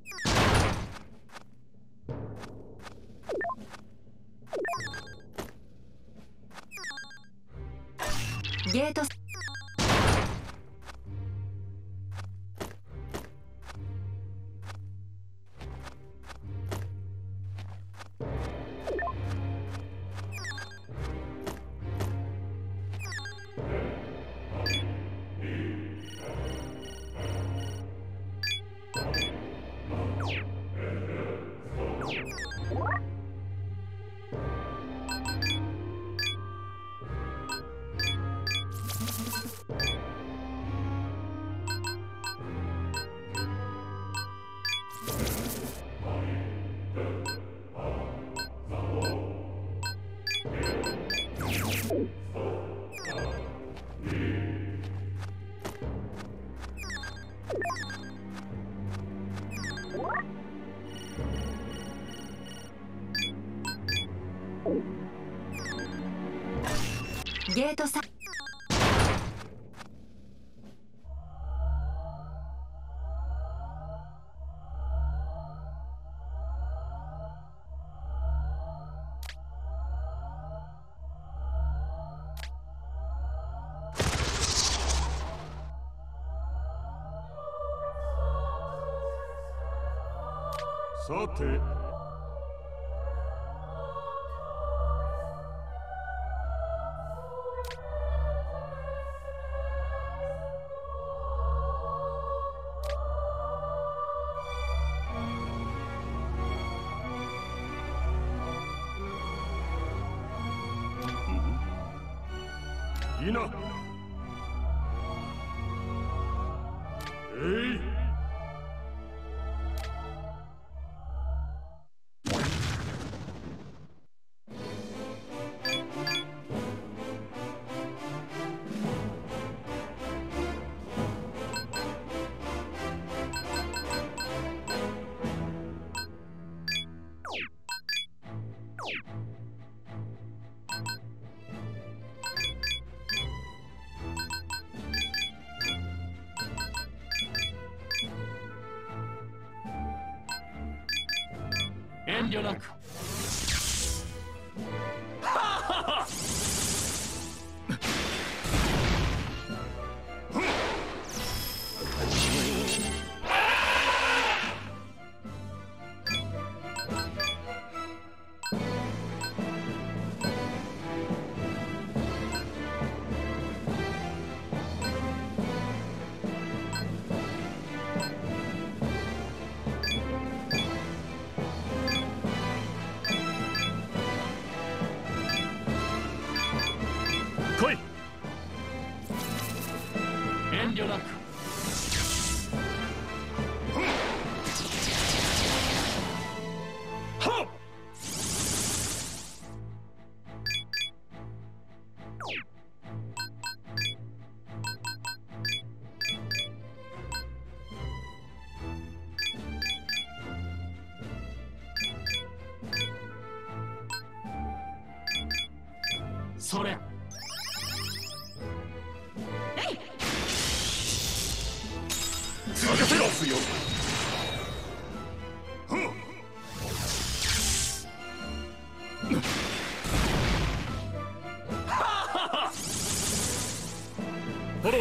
さて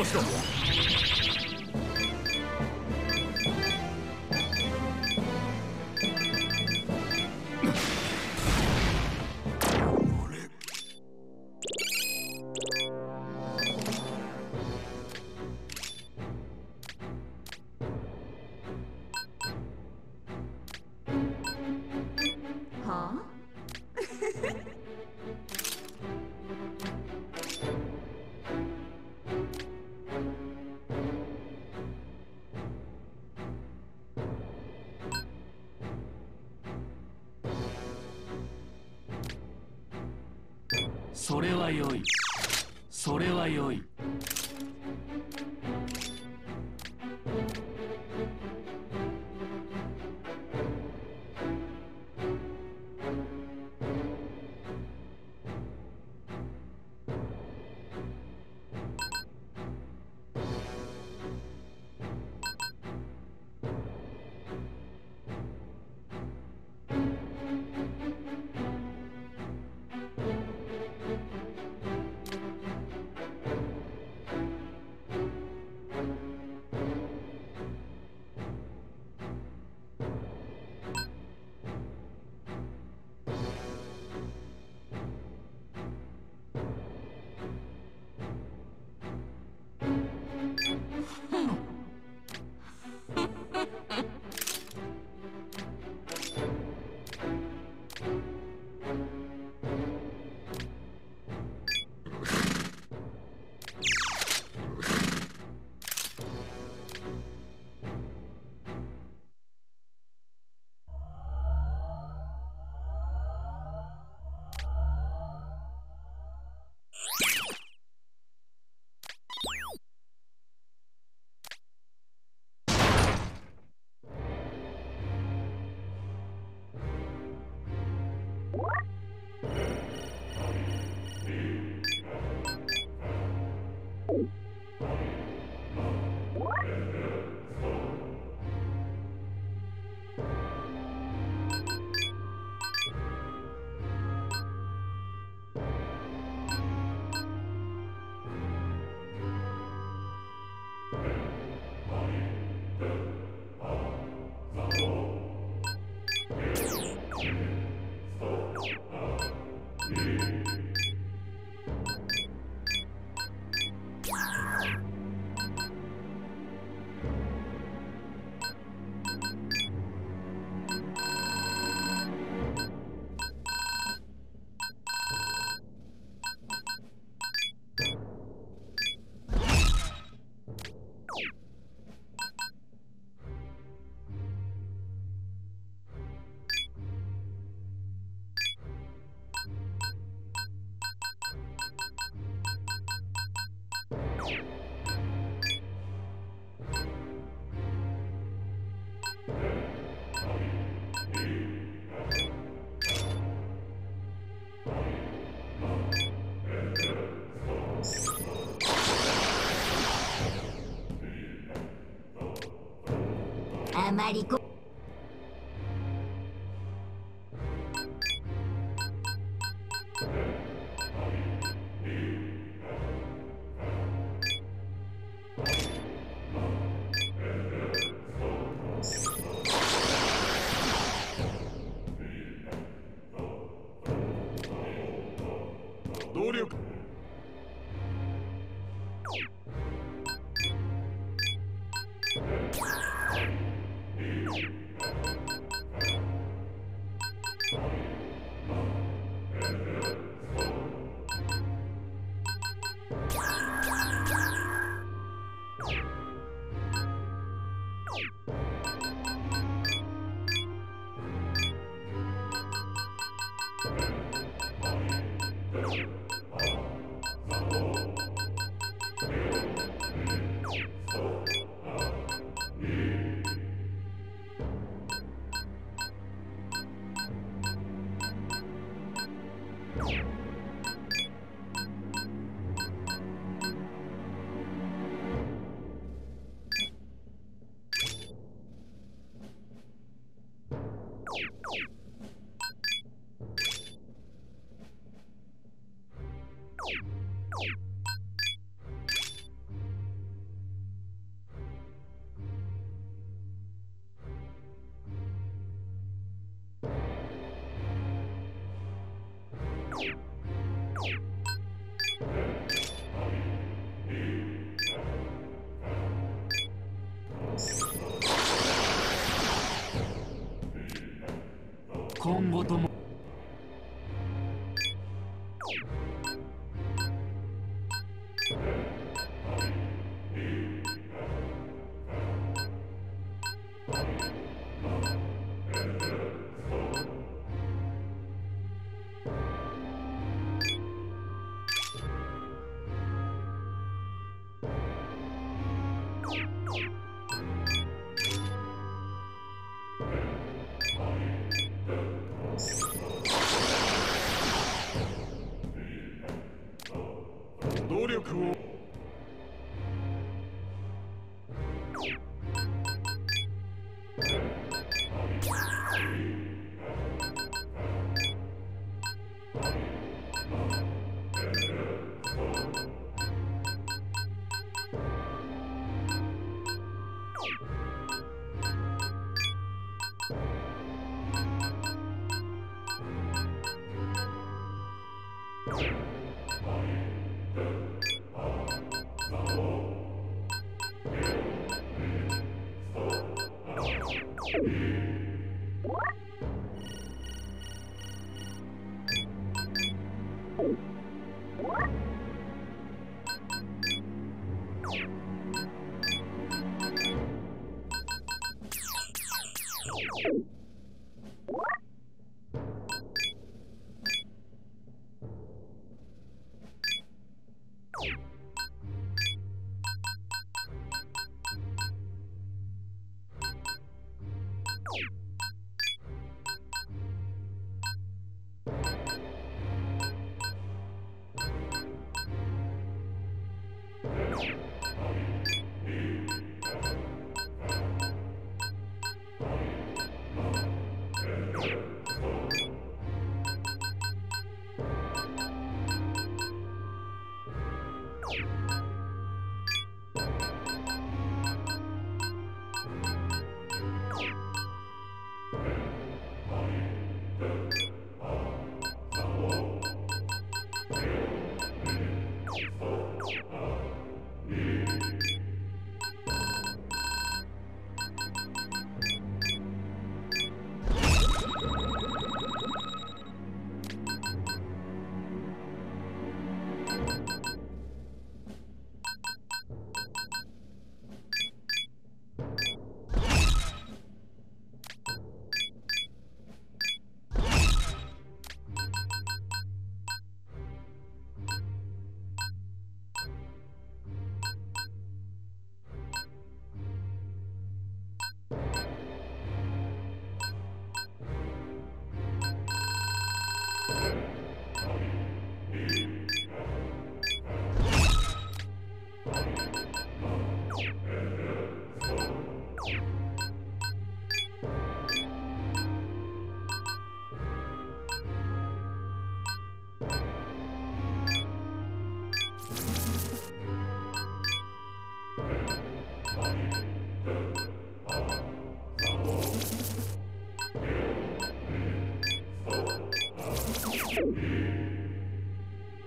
しろ。あ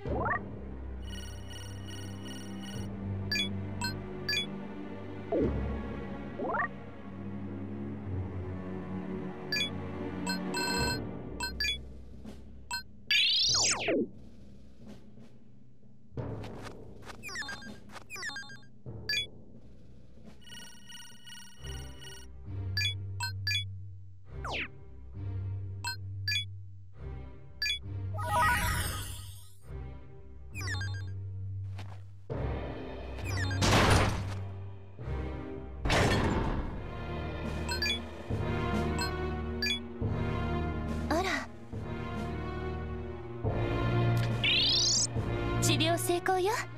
What? 成功よ。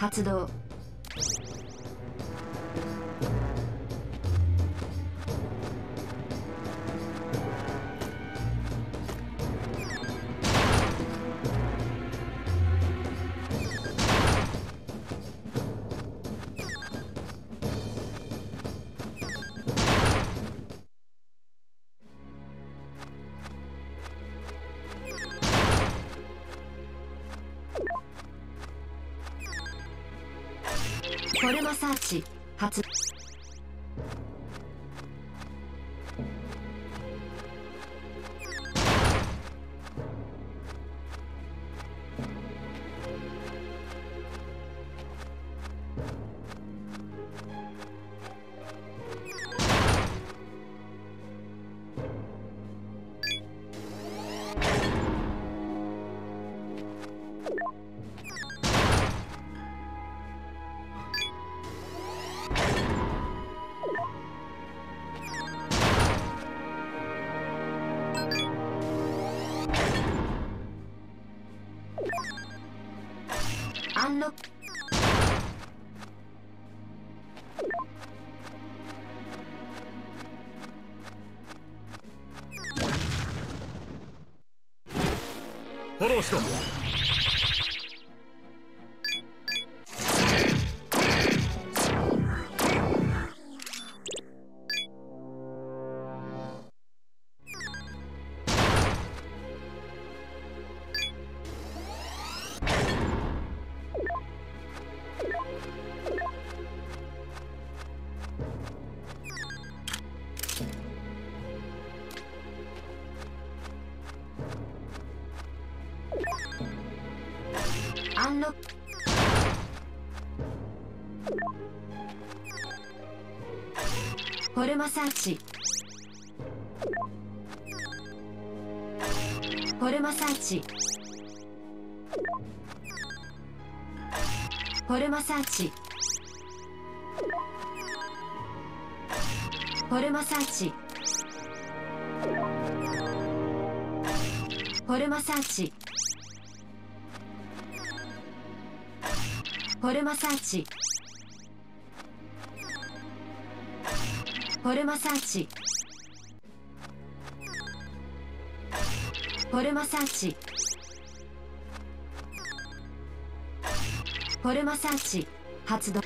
発動。発しかも。フォルマサーチ。フォルマサーチ。フォルマサーチ。フォルマサーチ。フォルマサーチ。フォルマサーチ。フォルマサーチ。フォルマサーチ。フォルマサーチ。発動。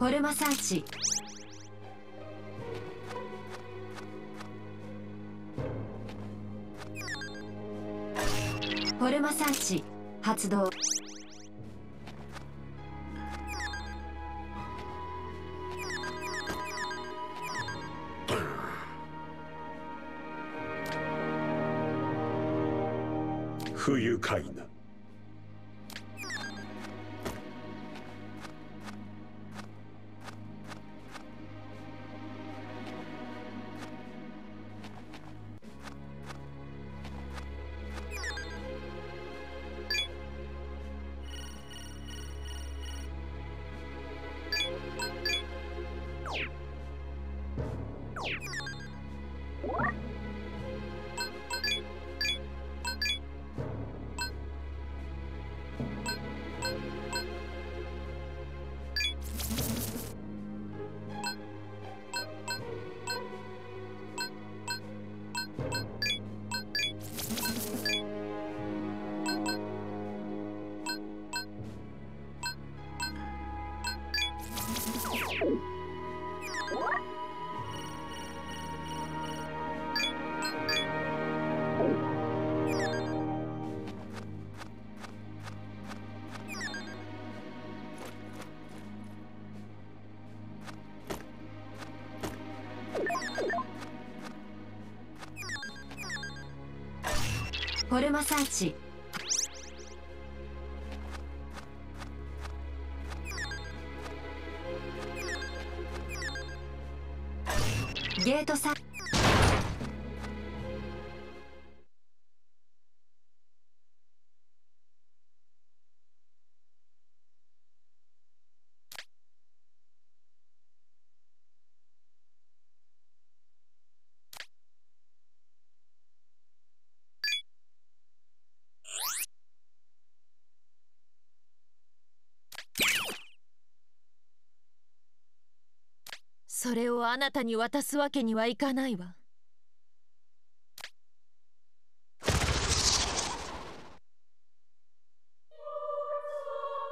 フォルマサーチ。フォルマサーチ。発動。ルマサーチ。ゲートサそれをあなたに渡すわけにはいかないわ。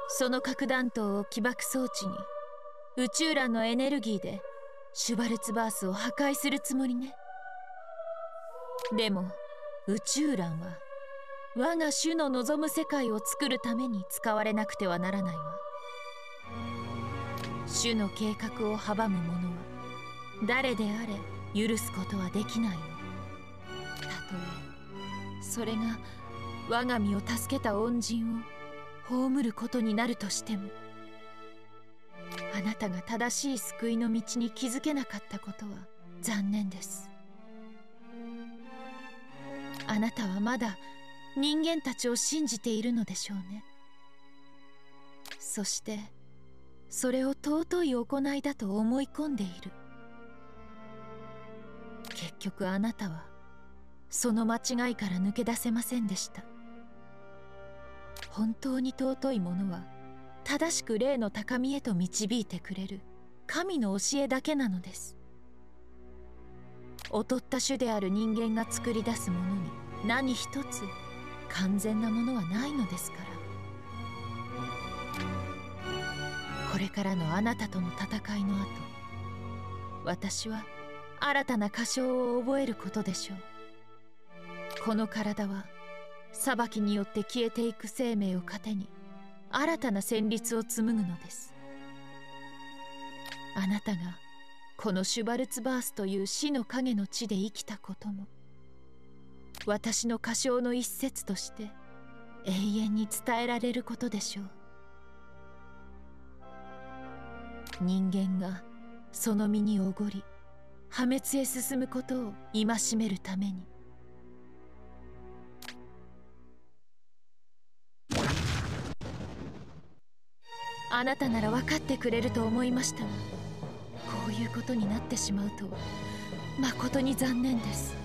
その核弾頭を起爆装置に宇宙蘭のエネルギーでシュバルツバースを破壊するつもりね。でも宇宙蘭は我が種の望む世界を作るために使われなくてはならないわ。種の計画を阻む者は誰であれ許すことはできないの。たとえそれが我が身を助けた恩人を葬ることになるとしてもあなたが正しい救いの道に気づけなかったことは残念です。あなたはまだ人間たちを信じているのでしょうね。そしてそれを尊い行いだと思い込んでいる。結局あなたはその間違いから抜け出せませんでした。本当に尊いものは正しく霊の高みへと導いてくれる神の教えだけなのです。劣った種である人間が作り出すものに何一つ完全なものはないのですから。これからのあなたとの戦いの後私は新たな歌唱を覚えることでしょう。この体は裁きによって消えていく生命を糧に新たな旋律を紡ぐのです。あなたがこのシュバルツバースという死の影の地で生きたことも私の歌唱の一節として永遠に伝えられることでしょう。人間がその身におごり破滅へ進むことを戒めるために。あなたなら分かってくれると思いましたがこういうことになってしまうとは誠に残念です。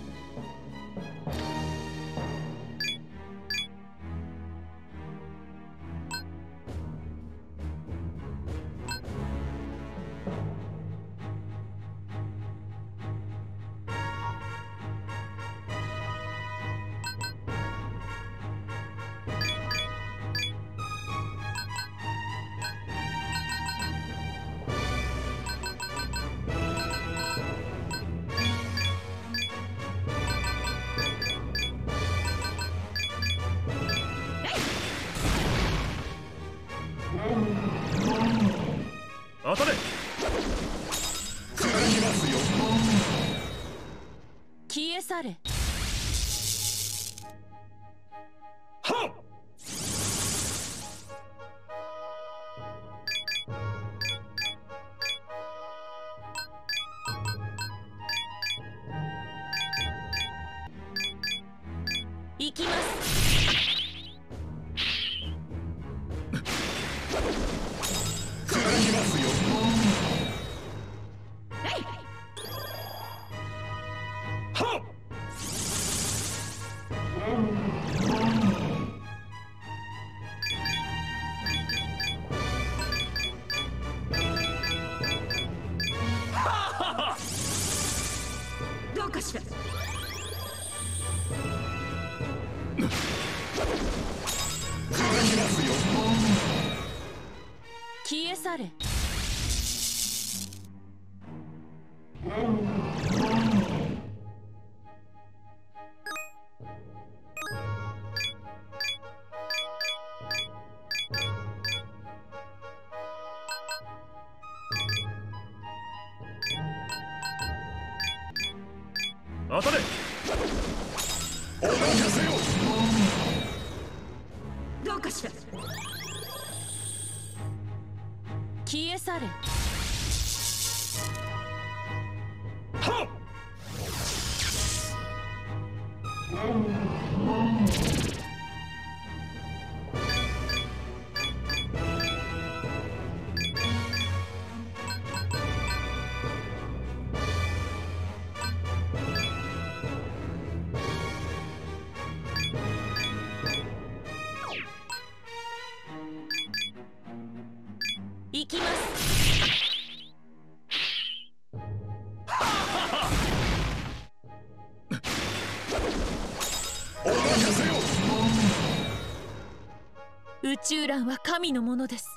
は神のものです。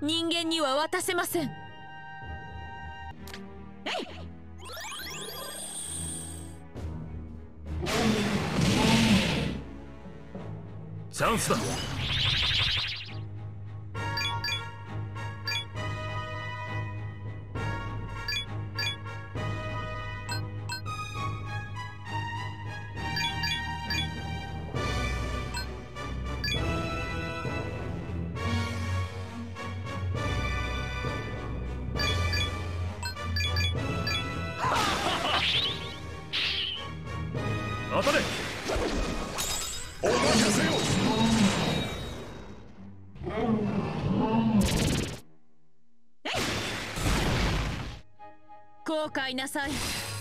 人間には渡せません。チャンスだ。いなさい。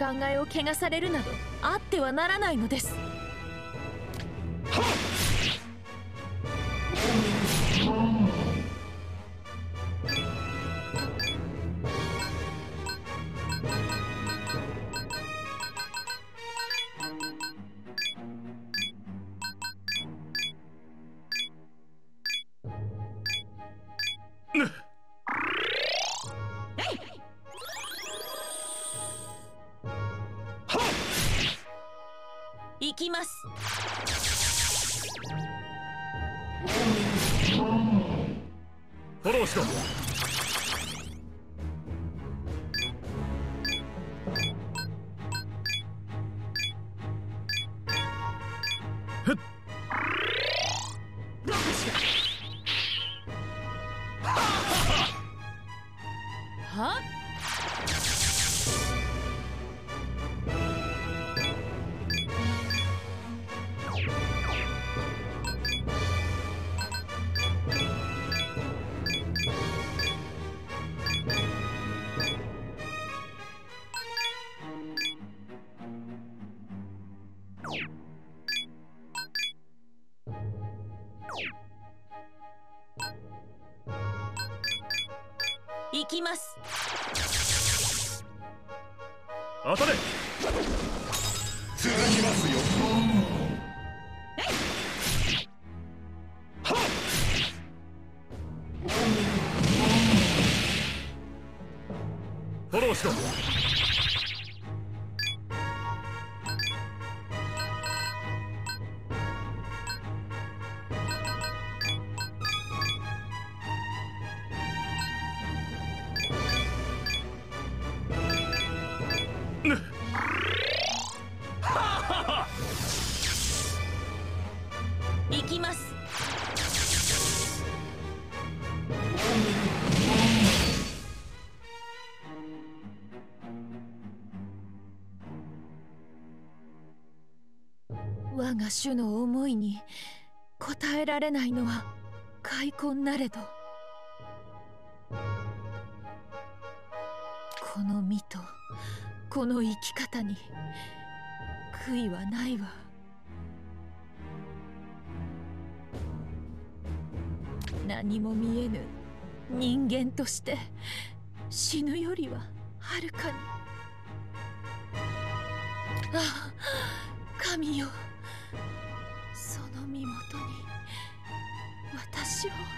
お考えを汚されるなどあってはならないのです。主の思いに応えられないのは開墾なれど。この身とこの生き方に悔いはないわ。何も見えぬ人間として死ぬよりははるかに。ああ神よ。私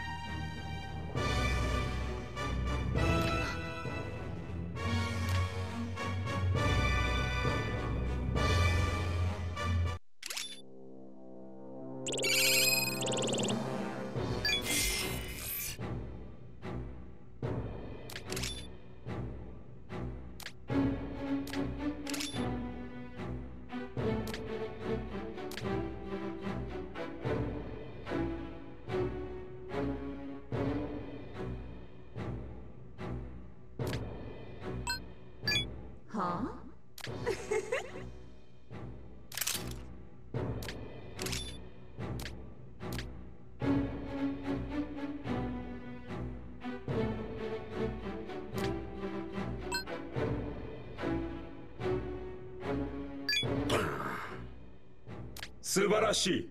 晴らしい。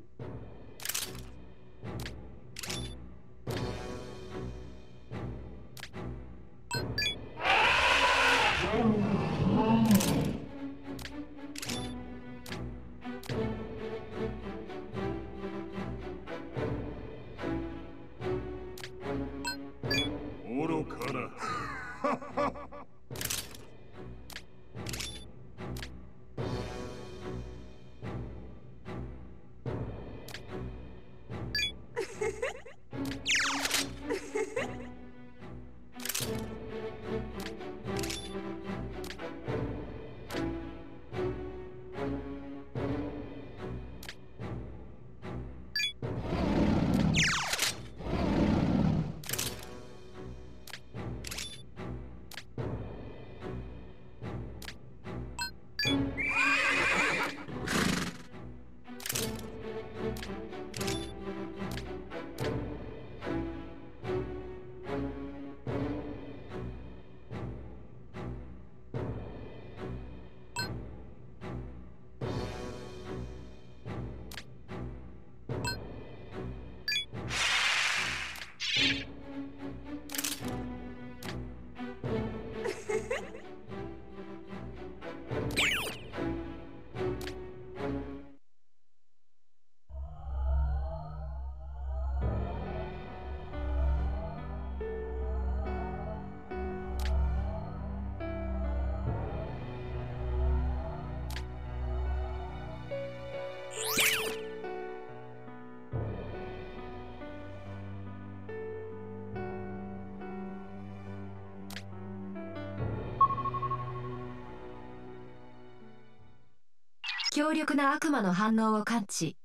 強力な悪魔の反応を感知。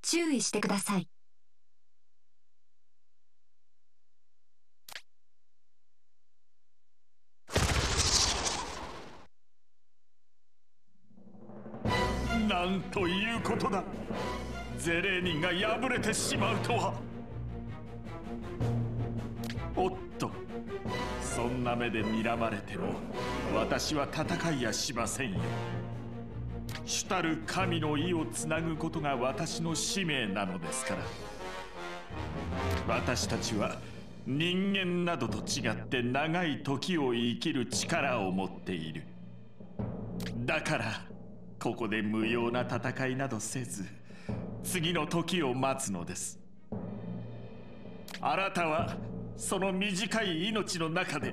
注意してください。なんということだ。ゼレーニンが敗れてしまうとは。おっと。そんな目で睨まれても私は戦いやしませんよ。たる神の意をつなぐことが私の使命なのですから。私たちは人間などと違って長い時を生きる力を持っている。だからここで無用な戦いなどせず次の時を待つのです。あなたはその短い命の中で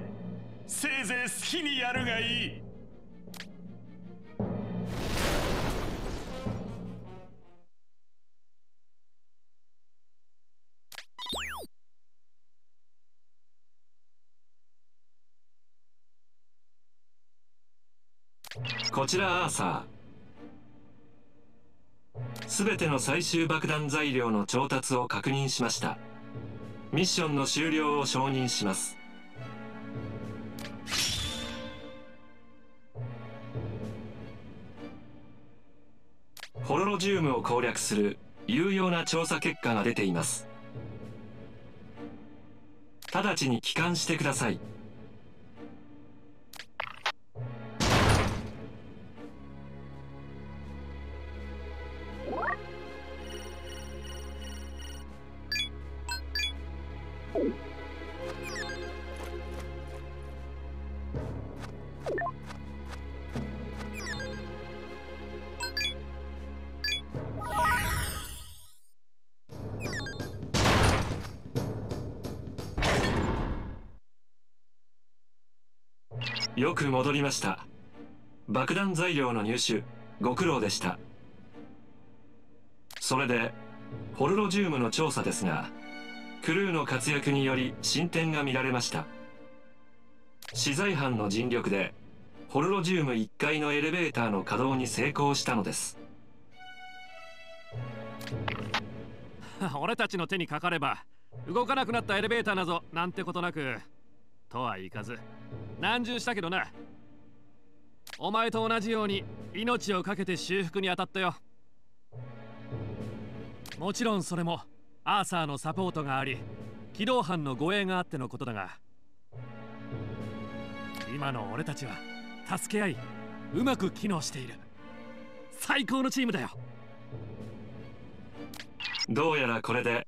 せいぜい好きにやるがいい。こちらアーサー。すべての最終爆弾材料の調達を確認しました。ミッションの終了を承認します。ホロロジウムを攻略する有用な調査結果が出ています。直ちに帰還してください。く戻りました。爆弾材料の入手ご苦労でした。それでホルロジウムの調査ですがクルーの活躍により進展が見られました。資材班の尽力でホルロジウム1階のエレベーターの稼働に成功したのです。俺たちの手にかかれば動かなくなったエレベーターなどなんてことなく。とはいかず何重したけどな。お前と同じように命を懸けて修復に当たったよ。もちろんそれもアーサーのサポートがあり機動班の護衛があってのことだが。今の俺たちは助け合いうまく機能している。最高のチームだよ。どうやらこれで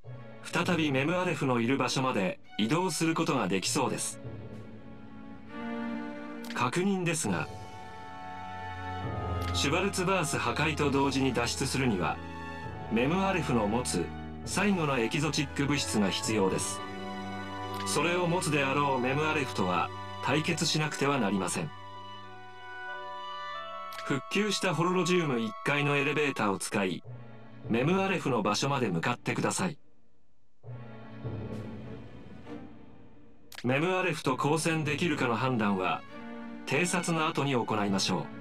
再びメムアレフのいる場所まで移動することができそうです。確認ですがシュバルツバース破壊と同時に脱出するにはメムアレフの持つ最後のエキゾチック物質が必要です。それを持つであろうメムアレフとは対決しなくてはなりません。復旧したホロロジウム1階のエレベーターを使いメムアレフの場所まで向かってください。メムアレフと交戦できるかの判断は偵察の後に行いましょう。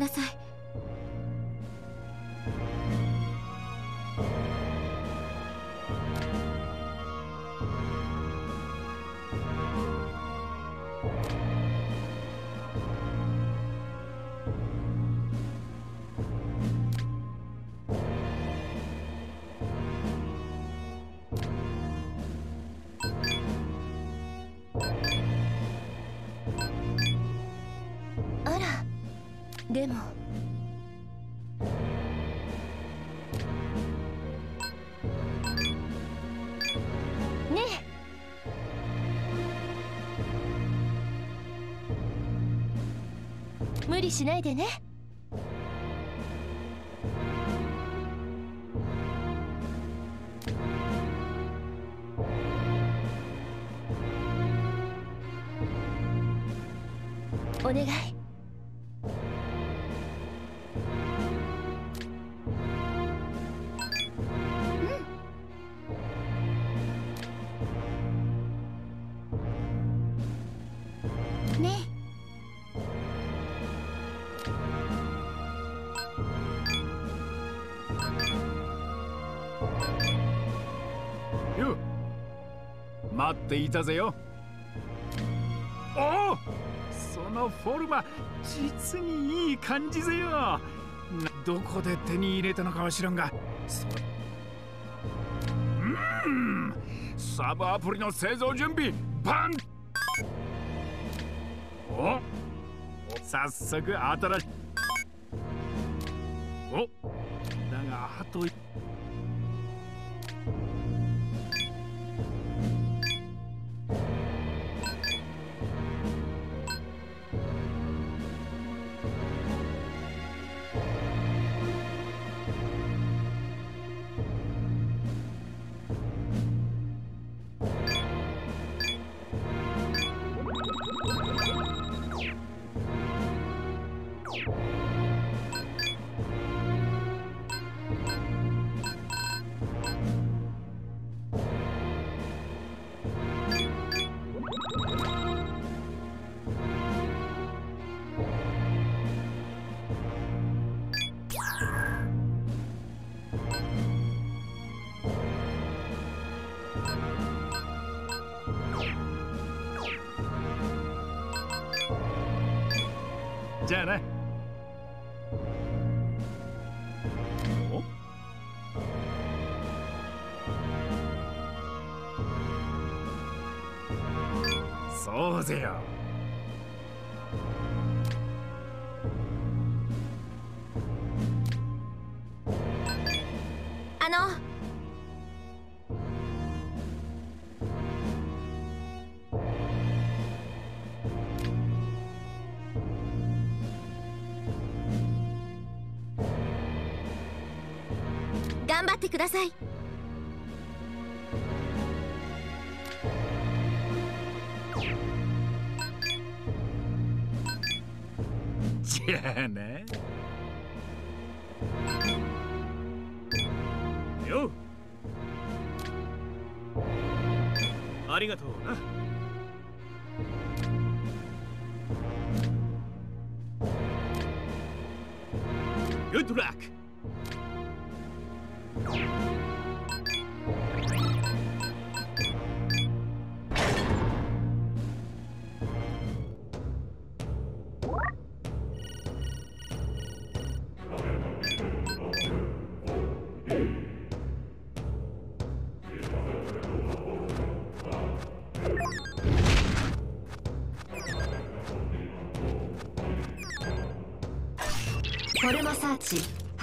んなさい。しないでね。ていたぜよ。おおそのフォルマ実にいい感じぜよ。どこで手に入れたのかは知らんが。それうんサブアプリの製造準備バン！お早速新しい。おだがあと1そうぜよ。あの。頑張ってください。じゃあなよありがとうな。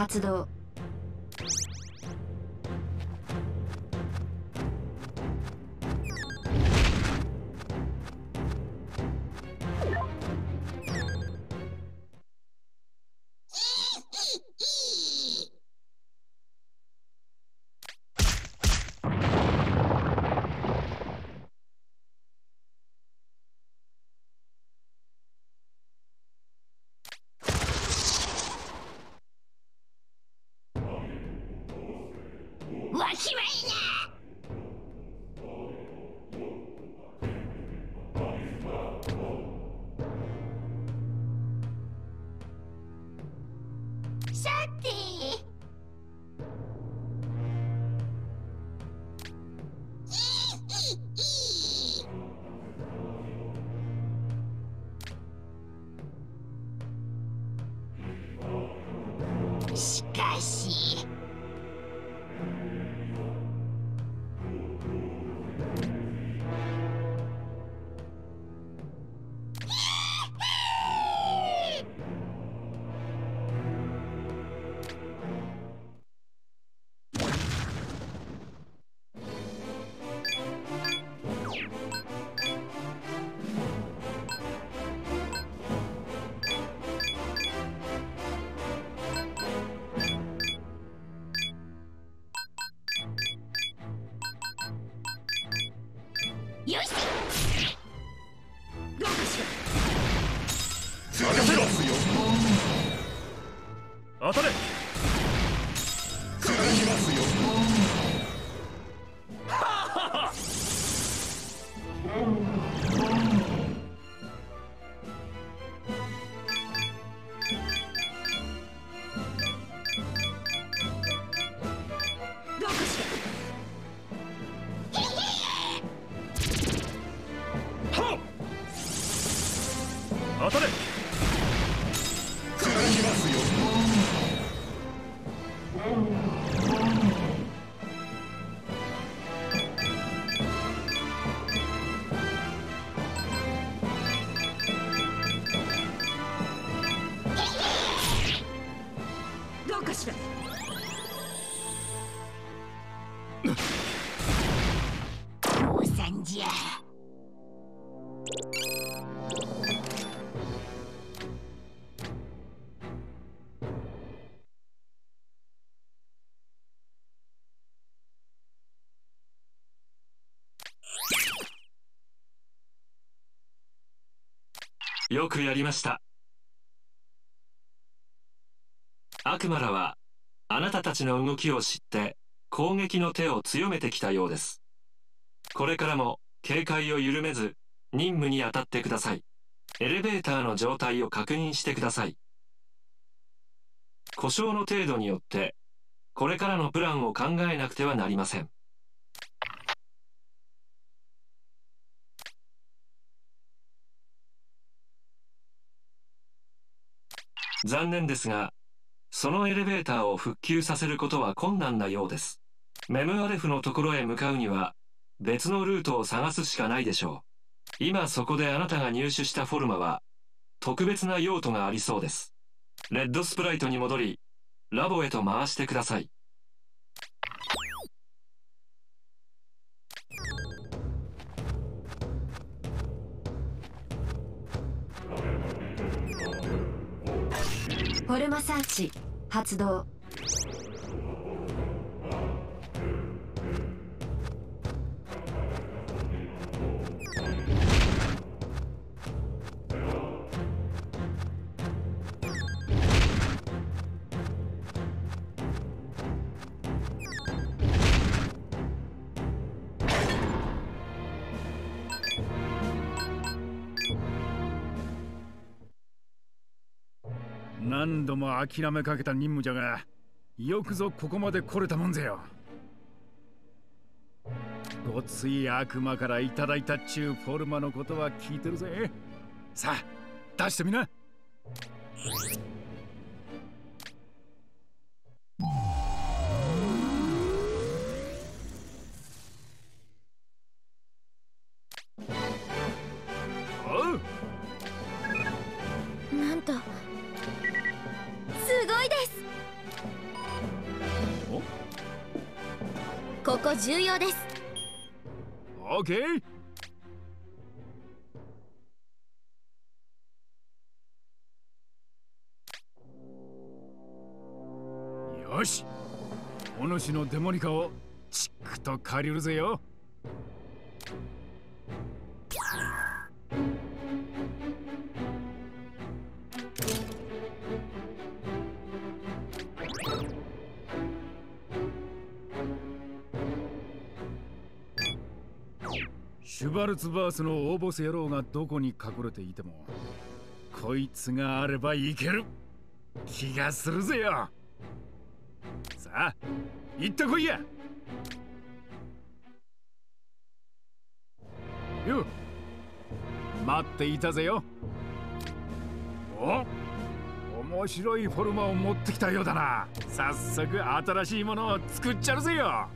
動。よくやりました。悪魔らはあなたたちの動きを知って攻撃の手を強めてきたようです。これからも警戒を緩めず任務に当たってください。エレベーターの状態を確認してください。故障の程度によってこれからのプランを考えなくてはなりません。残念ですがそのエレベーターを復旧させることは困難なようです。メムアレフのところへ向かうには別のルートを探すしかないでしょう。今そこであなたが入手したフォルマは特別な用途がありそうです。レッドスプライトに戻りラボへと回してください。フォルマサーチ発動。何度も諦めかけた任務じゃがよくぞここまで来れたもんぜよ。ごつい悪魔からいただいたっちゅうフォルマのことは聞いてるぜ。さあ出してみな。借りるぜよ。シュバルツバースの大ボス野郎がどこに隠れていてもこいつがあればいける気がするぜよ。さあ行ってこいや。よ。待っていたぜよ。お面白いフォルマを持ってきたようだな。早速新しいものを作っちゃるぜよ。